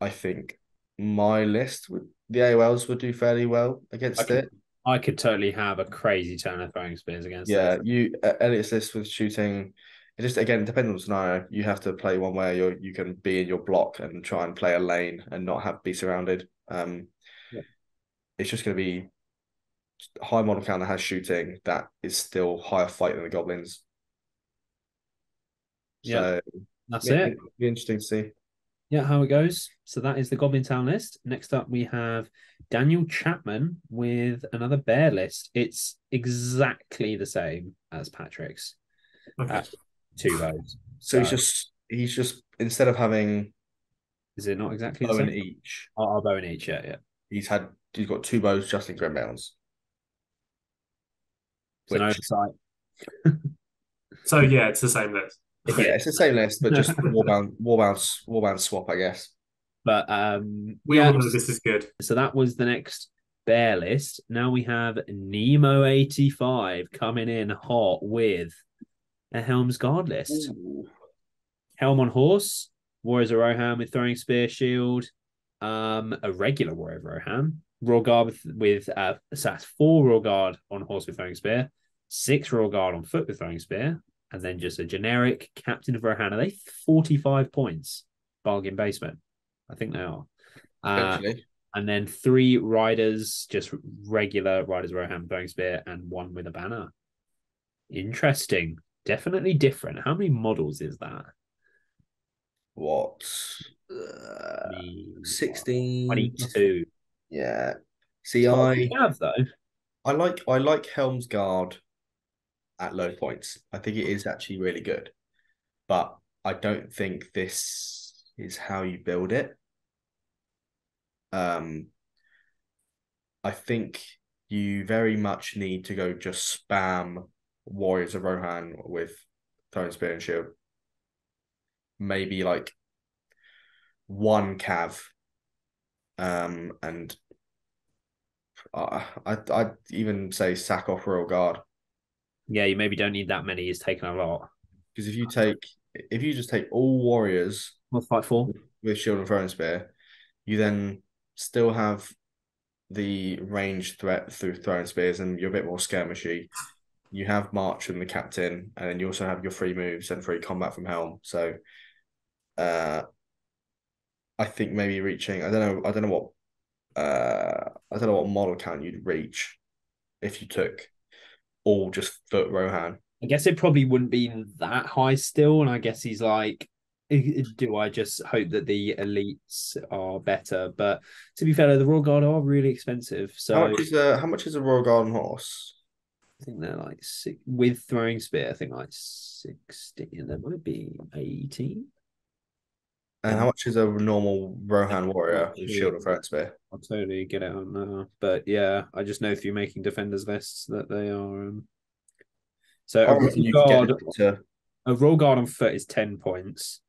I think my list would the AOLs would do fairly well against Okay. it. I could totally have a crazy turn of throwing spears against. Yeah, it. you uh, Elliot's list with shooting. It just again depends on the scenario. You have to play one where you you can be in your block and try and play a lane and not have be surrounded. Um, Yeah. it's just going to be high model count that has shooting that is still higher fight than the goblins. Yeah, So that's yeah, it. be interesting to see. Yeah, how it goes. So that is the Goblin Town list. Next up, we have Daniel Chapman with another bear list. It's exactly the same as Patrick's. Okay. Uh, two votes. So he's just he's just instead of having Is it not exactly the bow in same? each, Oh, bow in each, yeah, yeah. he's had he's got two bows just in Grimbeorns. It's an oversight. So yeah, it's the same list. Yeah, it's the same list, but just warbound, warbound, warbound swap, I guess. But um We yeah, all know this is good. so that was the next bear list. Now we have Nemo85 coming in hot with a Helm's Guard list. Helm on horse, Warriors of Rohan with throwing spear shield, um, a regular Warrior of Rohan, Royal Guard with, with uh, so that's four Royal Guard on horse with throwing spear, six Royal Guard on foot with throwing spear, and then just a generic Captain of Rohan. Are they 45 points bargain basement? I think they are. Uh, and then three riders, just regular riders Rohan throwing spear, and one with a banner. Interesting. Definitely different. How many models is that? what? Uh, 16 22. Yeah. See, I have though. I like I like Helm's Guard at low points. I think it is actually really good. But I don't think this is how you build it. Um I think you very much need to go just spam Warriors of Rohan with Throne Spear and Shield. Maybe like one cav. Um and I I'd, I'd even say sack off Royal Guard Yeah, you maybe don't need that many. He's taken a lot. because if you take if you just take all warriors What fight for? with shield and throwing spear, you then still have the range threat through throwing spears, and you're a bit more skirmishy. You have march and the captain, and then you also have your free moves and free combat from helm. So, uh, I think maybe reaching. I don't know. I don't know what. Uh, I don't know what model count you'd reach if you took all just foot Rohan. I guess it probably wouldn't be that high still. And I guess he's like, do I just hope that the elites are better? But to be fair, the Royal Guard are really expensive. So How much is a how much is a Royal Garden horse? I think they're like six, with throwing spear, I think like 16. There might be 18. And how much is a normal Rohan warrior with shield and throwing spear? I'll totally get it on now. But yeah, I just know through making defenders lists that they are. Um... So a reckon you royal, could guard, to a royal guard on foot is 10 points.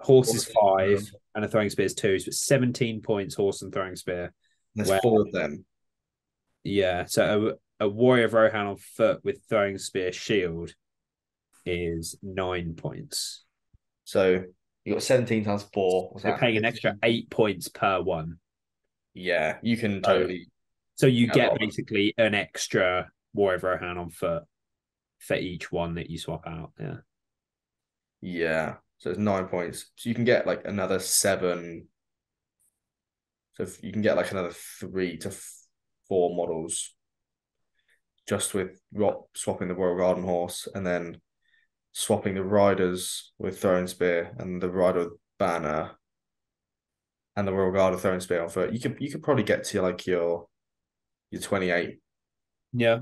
Horse is five, and a throwing spear is two. So it's 17 points, horse and throwing spear. there's Well- four of them. Yeah. So a, a warrior of Rohan on foot with throwing spear shield is nine points. So you got 17 times four. What's You're that? paying an extra eight points per one. Yeah, you can totally So you get basically an extra Warrior of Rohan on foot for each one that you swap out. Yeah. yeah. So it's nine points. So you can get like another seven. So if you can get like another three to four models just with ro- swapping the Royal Garden horse and then swapping the riders with throwing spear and the rider with banner and the Royal Guard with throwing spear on foot. You could you could probably get to like your your 28, Yeah.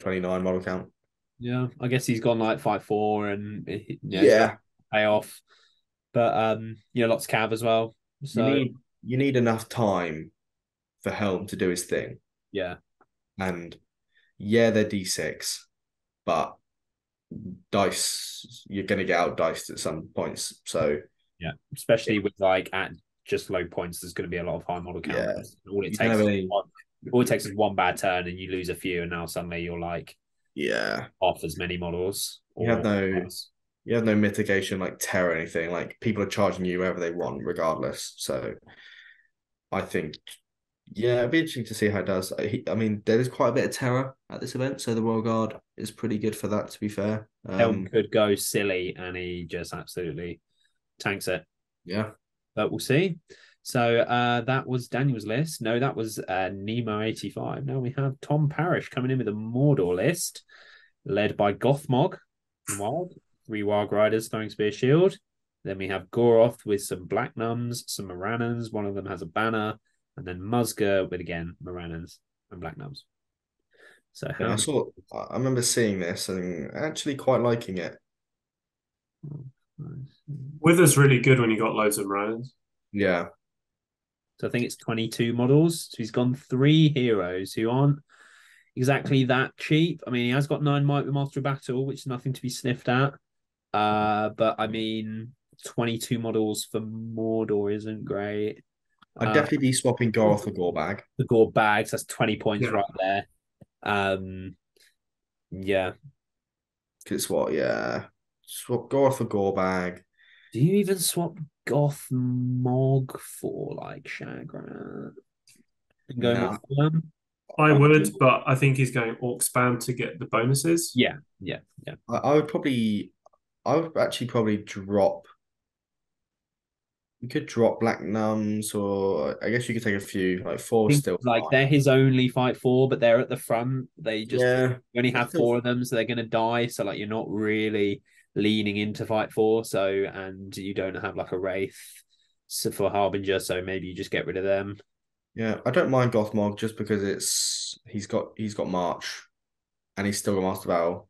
29 model count. Yeah. I guess he's gone like five four and it- yeah, Yeah. pay off. But um, you know, lots of cav as well. So you need you need enough time for Helm to do his thing. yeah. And yeah, they're D6, but dice you're gonna get out diced at some points. So Yeah. Especially with like at just low points, there's gonna be a lot of high model count. Yeah. All it takes don't is one all it takes is one bad turn and you lose a few and now suddenly you're like yeah, off as many models. You have no- less. you have no mitigation like terror or anything. Like people are charging you wherever they want, regardless. So I think, yeah, it'd be interesting to see how it does. I, I mean, there is quite a bit of terror at this event, so the Royal Guard is pretty good for that. To be fair, Helm um, could go silly and he just absolutely tanks it. yeah, but we'll see. So uh, that was Daniel's list. No, that was uh, Nemo eighty five. Now we have Tom Parrish coming in with a Mordor list, led by Gothmog, Wild, three Wild Riders throwing spear shield. Then we have Goroth with some Black Nuns, some Morannons. One of them has a banner, and then Muzgur with again Morannons and Black Nubs. So yeah. I saw. I remember seeing this and actually quite liking it. Wither's really good when you got loads of rounds. Yeah, So I think it's 22 models. So he's gone three heroes who aren't exactly that cheap. I mean, he has got nine might with Master of Battle, which is nothing to be sniffed at. Uh, but I mean, 22 models for Mordor isn't great. I'd Uh, definitely be swapping Goroth for Gorbag. The Gore bags, that's 20 points Yeah. right there. Um, yeah. Because it's what? Yeah, swap Goroth for Gorbag. Do you even swap Gothmog for like Shagrat? And go No. with? I would, but I think he's going Orc Spam to get the bonuses. Yeah, yeah, yeah. I, I would probably, I would actually probably drop. You could drop Black Nuns, or I guess you could take a few, like four still. like fine. they're his only fight four, but they're at the front. They just yeah, only have four of them, so they're gonna die. So like you're not really leaning into fight four. So and you don't have like a wraith so for Harbinger, so maybe you just get rid of them. yeah. I don't mind Gothmog just because it's he's got he's got March, and he's still got Master Battle.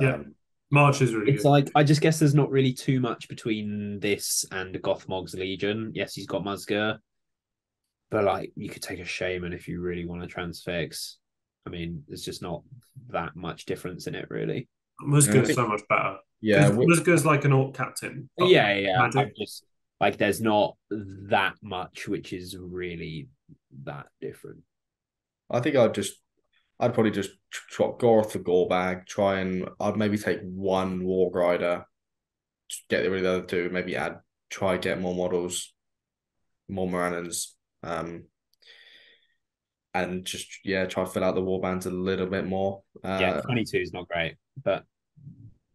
Yeah. Um, March is really It's good. like I just guess there's not really too much between this and Gothmog's Legion. Yes, he's got Muzgur, but like you could take a Shaman if you really want to transfix. I mean, there's just not that much difference in it, really. Muzgur's Yeah, I think- so much better. yeah, Muzgur's wi- Muzgur's like an Orc captain. yeah, yeah. Just like there's not that much which is really that different. I think I'd just, I'd probably just swap Goroth for Gorbag. Try and I'd maybe take one War Rider, get rid of the other two. Maybe add, try get more models, more Morannons, um, and just yeah, try to fill out the war bands a little bit more. Uh, yeah, 22 is not great, but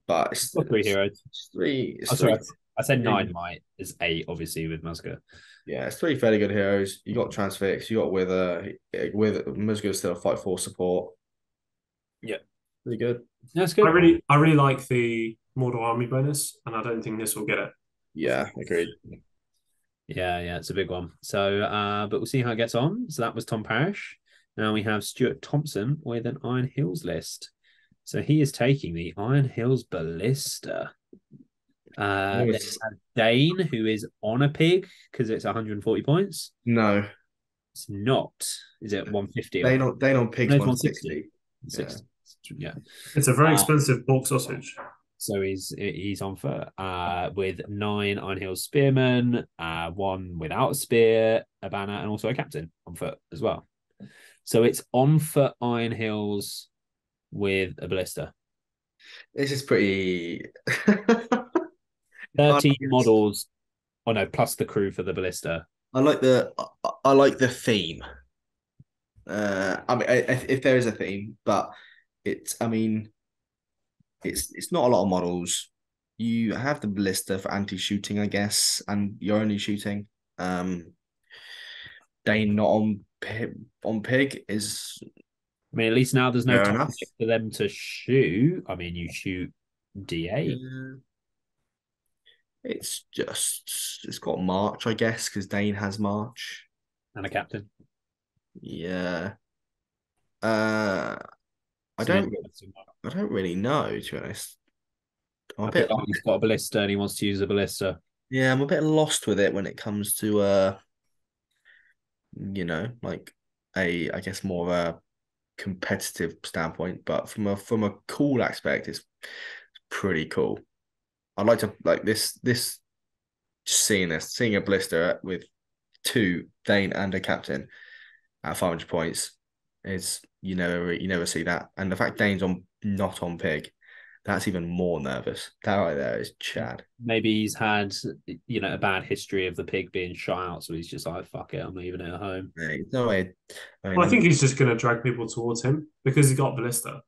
but it's, got three it's- heroes. It's three. It's Oh, three. sorry, I said Yeah. nine might is eight, obviously, with Muzgur. Yeah, it's three fairly good heroes. You got Transfix, you got Wither, with Muzgur's still a fight for support. Yeah. pretty good. That's good. I really, I really like the Mordor army bonus, and I don't think this will get it. Yeah, agreed. Yeah, yeah, it's a big one. So, uh, but we'll see how it gets on. So that was Tom Parrish. Now we have Stuart Thompson with an Iron Hills list. So he is taking the Iron Hills Ballista. Uh, then we Nice. Dain, who is on a pig because it's 140 points. No, It's not. Is it 150? they don't. They don't No, it's 160. 160. Yeah. It's a very Uh, expensive pork sausage. So he's he's on foot uh, with nine Iron Hills spearmen, uh, one without a spear, a banner, and also a captain on foot as well. So it's on foot Iron Hills with a ballista. This is pretty. 13 Yes. models. Oh no, plus the crew for the ballista. I like the. I, I like the theme. Uh, I mean, if, if there is a theme, but it's. I mean, it's it's not a lot of models. You have the ballista for anti-shooting, I guess, and you're only shooting. Um, Dain not on pig, on pig is I mean, at least now there's no time enough. for them to shoot. I mean, you shoot D8. Yeah. It's just it's got March, I guess, because Dain has March. and a captain. Yeah. Uh, I So don't. I don't really know, to be honest. I'm a bit. like he's got a ballista and he wants to use a ballista. Yeah, I'm a bit lost with it when it comes to uh, you know, like a I guess more of a competitive standpoint, but from a from a cool aspect, it's pretty cool. I'd like to like this this just seeing this, seeing a ballista with two Dain and a captain at 500 points is you never you never see that, and the fact Dain's on not on pig That's even more nervous. That right there is Chad. Maybe he's had you know a bad history of the pig being shot out, so he's just like, "Fuck it, I'm leaving it at home." Mate, no way. I, mean, Well, I think he's just going to drag people towards him because he got Ballista.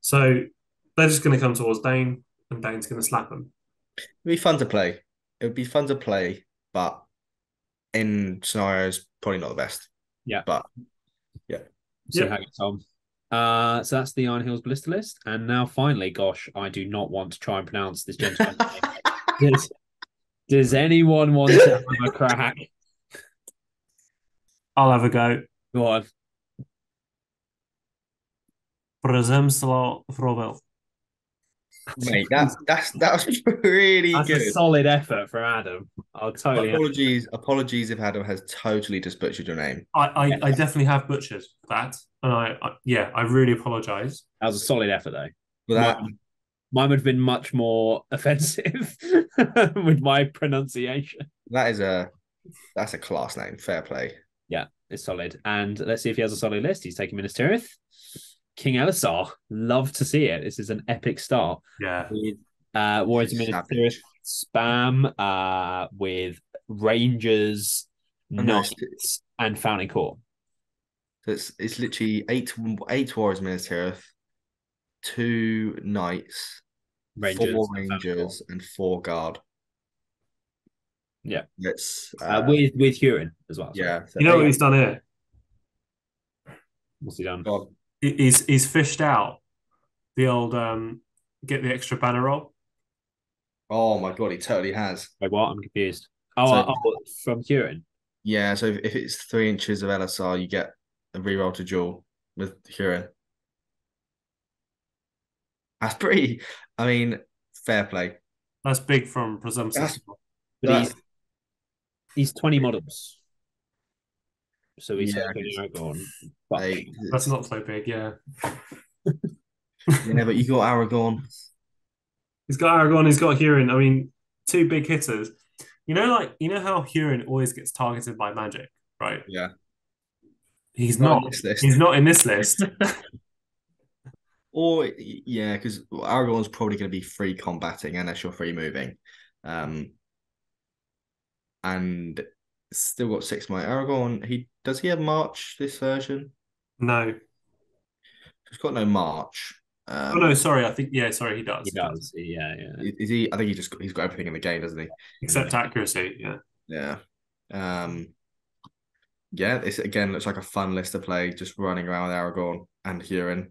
So they're just going to come towards Dain, and Dain's going to slap him. it'd be fun to play. It would be fun to play, but in scenarios, probably not the best. Yeah. But See Yep. how you get on. Uh, so that's the Iron Hills Ballista list, and now finally, gosh, I do not want to try and pronounce this gentleman's name. Does, does anyone want to have a crack? I'll have a go. Go on. Przemysław Wrobel. mate, that's that's that was really That's good. a solid effort from Adam. I'll totally. Apologies, apologies if Adam has totally just butchered your name. I, I, I definitely have butchered that, and I, I yeah, I really apologise. That was a solid effort, though. But that, Mine, mine would have been much more offensive with my pronunciation. that is a that's a class name. Fair play. Yeah, it's solid. And let's see if he has a solid list. He's taking Minas Tirith. King Elessar. Love to see it. This is an epic start. Yeah, With uh Warriors of Minas Tirith Savage. spam uh with Rangers, Oh, Knights, and Fountain Court. So it's it's literally eight eight warriors of Minas Tirith, two knights, Rangers. four rangers, and four guard. Yeah. It's uh, Uh, with with Hurin as well. sorry. yeah. so you know what he's done here? What's he done? God, He- He's he's fished out the old um get the extra banner roll. Oh my god, he totally has. Wait, what? I'm confused. Oh, So- uh, oh from Hurin. Yeah, so if, if it's three inches of Elessar, you get a reroll to duel with Hurin. That's pretty. I mean, fair play. That's big from Presumptuous. That's- But That's- he's he's 20 models. So he's Yeah, helping Aragorn. But Hey, That's not so big. Yeah, yeah, but you got Aragorn. he's got Aragorn. He's got Hurin. I mean, two big hitters. You know, like you know how Hurin always gets targeted by magic, right? Yeah, He's Not not. on this list. He's not in this list. Or yeah, because Aragorn's probably going to be free combating unless you're free moving, um, and still got six might. Aragorn, he does he have March this version? no. He's got no March. Um, Oh no, sorry. I think yeah. Sorry, he does. he does. Yeah, yeah. Is is he? I think he just got, he's got everything in the game, doesn't he? Except accuracy. Yeah. Yeah. Um. Yeah, this again looks like a fun list to play. Just running around with Aragorn and Hurin,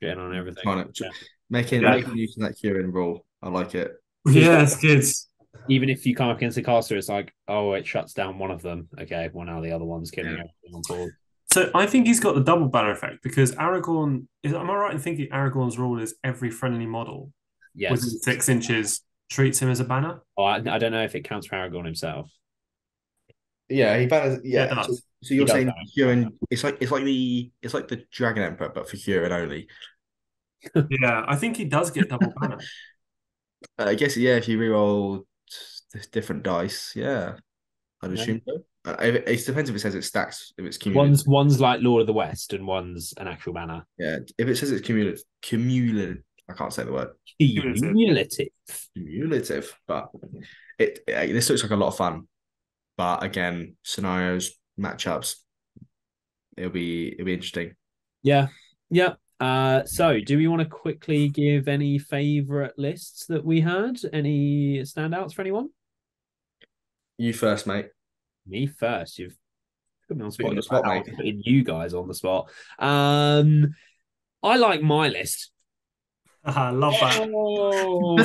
Shitting on everything. Trying to- Yeah. making Yeah. making use of that Hurin rule. I like it. Yeah, it's good. Even if you come up against a caster, it's like, oh, it shuts down one of them. Okay, well now the other one's killing Yeah. everything on board. So I think he's got the double banner effect because Aragorn is. Am I right in thinking Aragorn's rule is every friendly model Yes. within six inches treats him as a banner? Oh, I, I don't know if it counts for Aragorn himself. Yeah, he banners. Yeah, Yeah. so, so you're saying. Hurin? It's like it's like the it's like the Dragon Emperor, but for Hurin only. Yeah, I think he does get double banner. Uh, I guess yeah. If you reroll t- different dice, yeah, I'd Yeah. assume so. Uh, it, it depends if it says it stacks. If it's cumulative. One's one's like Lord of the West, and one's an actual banner. Yeah, if it says it's cumulative, cumulative. I can't say the word. Cumulative. Cumulative. cumulative, but it, it this looks like a lot of fun. But again, scenarios, matchups, it'll be it'll be interesting. Yeah, yeah. Uh, so do we want to quickly give any favorite lists that we had? Any standouts for anyone? You first, mate. Me first. You've put me on you spot. on the spot, mate. Putting you guys on the spot. Um, I like my list. I love that. Oh,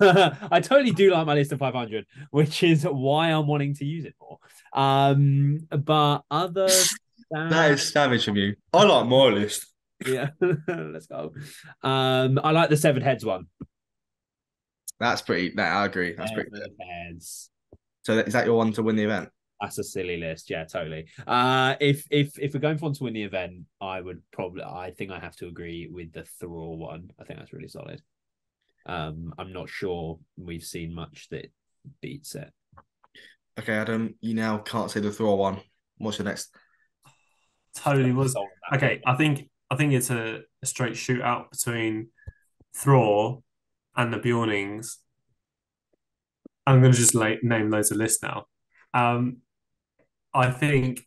um, I totally do like my list of 500, which is why I'm wanting to use it more. Um, but other than That is savage from you. I like my list. yeah, let's go. Um, I like the seven heads one. That's pretty. No, I agree. That's pretty good. Heads. So is that your one to win the event? That's a silly list. Yeah, totally. Uh, if if if we're going for one to win the event, I would probably. I think I have to agree with the Thror one. I think that's really solid. Um, I'm not sure we've seen much that beats it. Okay, Adam. You now can't say the Thror one. What's your next? Totally was. Sold on that Okay, I think I think it's a, a straight shootout between Thror, and the Beornings. I'm going to just name loads of lists now. Um, I think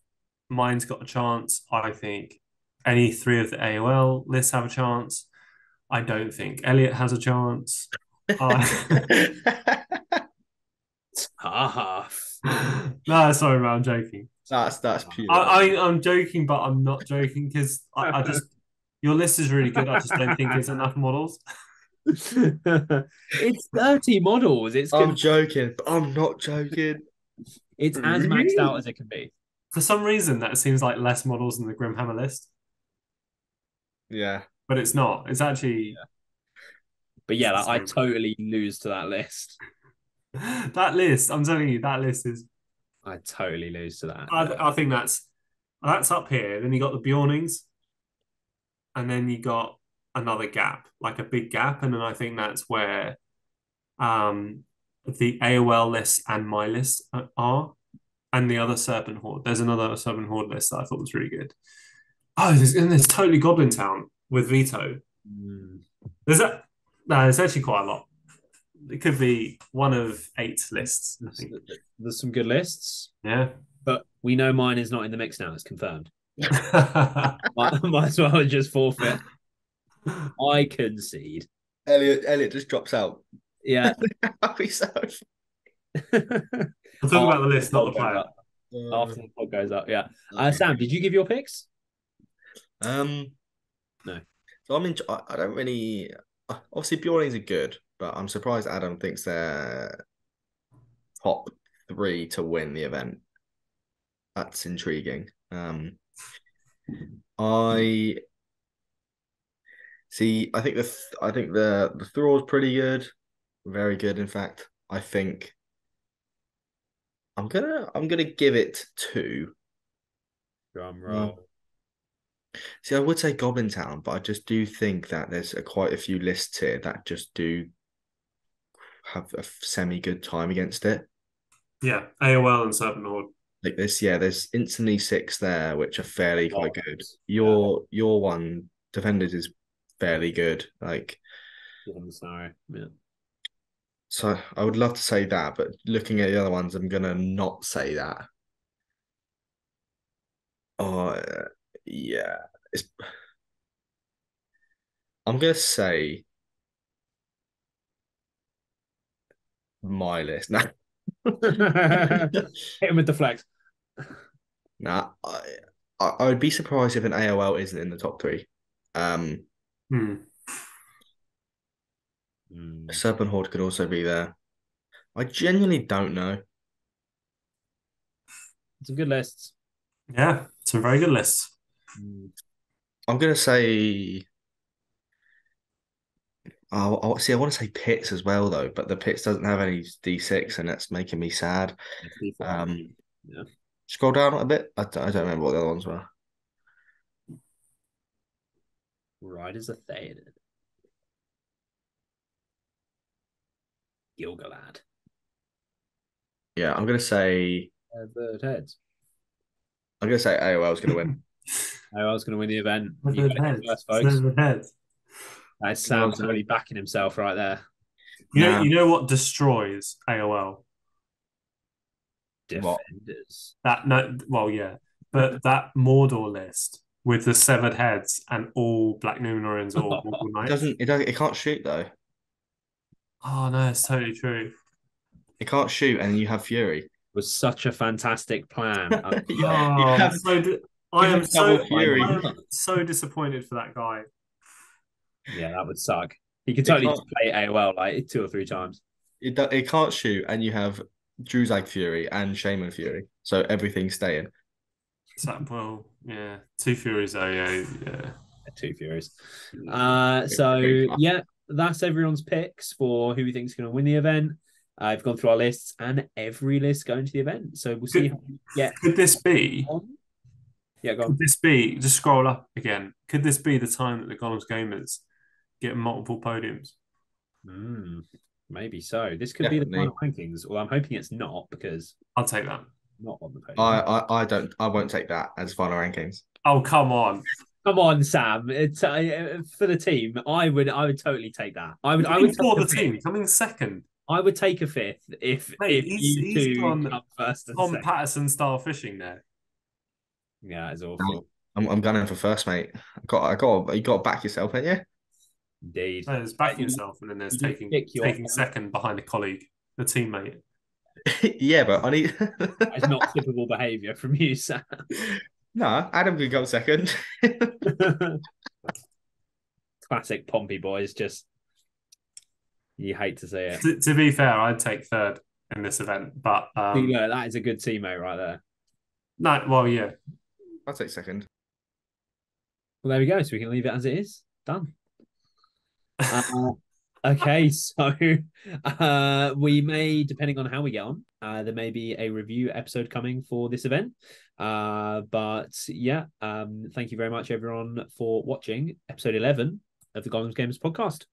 mine's got a chance. I think any three of the AOL lists have a chance. I don't think Elliot has a chance. I- Haha. no, sorry, man, I'm joking. That's that's pure. I, I I'm joking, but I'm not joking because I, I just your list is really good. I just don't think there's enough models. it's 30 models. It's I'm joking, but I'm not joking. it's as maxed out as it can be. For some reason, that seems like less models than the Grimhammer list, Yeah. but it's not. It's actually But yeah, like, I totally lose to that list. that list. I'm telling you, that list is. I totally lose to that. I, I think that's that's up here. Then you got the Beornings, and then you got another gap, like a big gap, and then I think that's where um the AOL list and my list are, and the other Serpent Horde. There's another Serpent Horde list that I thought was really good. Oh, there's, and there's totally Goblin Town with Veto. Mm. There's a no, there's actually quite a lot. It could be one of eight lists. I think. There's some good lists, Yeah. but we know mine is not in the mix now. It's confirmed. Might, might as well just forfeit. I concede. Elliot Elliot just drops out. Yeah. Happy so. I'm talking about the list, not the player. After the pod goes up, yeah. Uh, Sam, did you give your picks? Um, No. So I'm in. I, I don't really. uh, Obviously, Beornings are good, but I'm surprised Adam thinks they're top three to win the event. That's intriguing. Um, I see. I think the th- I think the the throw is pretty good, very good. In fact, I think I'm gonna I'm gonna give it two. Drum roll. See, I would say Goblin Town, but I just do think that there's a, quite a few lists here that just do have a semi good time against it. Yeah, AOL and Serpent Horde. Like this, yeah, there's instantly six there, which are fairly Oh, quite good. Your your one defenders is fairly good. Like Given the scenario. Yeah. so, I would love to say that, but looking at the other ones, I'm gonna not say that. Oh uh, yeah, it's. I'm gonna say my list. Nah, Hit him with the flex. nah. I, I I would be surprised if an AOL isn't in the top three. Um, Hmm. Mm. Serpent Horde could also be there. I genuinely don't know. Some good lists. Yeah, some very good lists. I'm gonna say. Oh, oh, see, I want to say Pits as well, though, but the Pits doesn't have any D6, and that's making me sad. Um, Yeah. Scroll down a bit. I don't, I don't remember what the other ones were. Riders of Theoden. Gilgalad. Yeah, I'm gonna say. Uh, bird heads. I'm gonna say AOL's gonna win. I was going to win the event. With You the heads. first, folks. With the heads. That's Sam totally backing himself right there. You know, Nah. you know what destroys AOL? What? Defenders. That no, well, yeah, but that Mordor list with the severed heads and all Black Numenoreans or Morgul It Knights. doesn't. It doesn't. It can't shoot though. Oh no, it's totally true. It can't shoot, and you have Fury. Was such a fantastic plan. I- You- Oh, you have- so di- I am so. I am so disappointed for that guy. Yeah, that would suck. He could totally just play AOL like two or three times. It it can't shoot, and you have Druzhag Fury and Shaman Fury, so everything's staying. So, well, yeah, two Furies though. Yeah, yeah. Two Furies. Uh, so yeah, that's everyone's picks for who we think is going to win the event. I've gone through our lists and every list going to the event. So we'll see. Good. How we get Could this be? Yeah, go on. Could this be? Just scroll up again. Could this be the time that the Gollum's Gamers get multiple podiums? Mm, maybe so. This could be the final rankings. Well, I'm hoping it's not because I'll take that. not on the page. I, I I don't. I won't take that as final rankings. Oh come on! Come on, Sam. It's uh, for the team. I would. I would totally take that. I would. I would for the team fifth. coming second. I would take a fifth if Mate, if he's- you he's two gone come first Tom second. Patterson style fishing there. Yeah, it's awful. I'm, I'm gunning for first, mate. I got, I got, you got to back yourself, ain't you? Indeed. There's backing You- yourself, and then there's you taking your- taking second behind a colleague, a teammate. yeah, but I need. It's not typical behaviour from you, Sam. no, Adam could go second. Classic Pompey boys. Just you hate to see it. To, to be fair, I'd take third in this event, but um, yeah, that is a good teammate right there. no, well, yeah, I'll take second. Well, there we go. So we can leave it as it is. Done. Uh, okay, so uh, we may, depending on how we get on, uh, there may be a review episode coming for this event. Uh, but yeah, um, thank you very much, everyone, for watching episode 11 of the Gollum's Games podcast.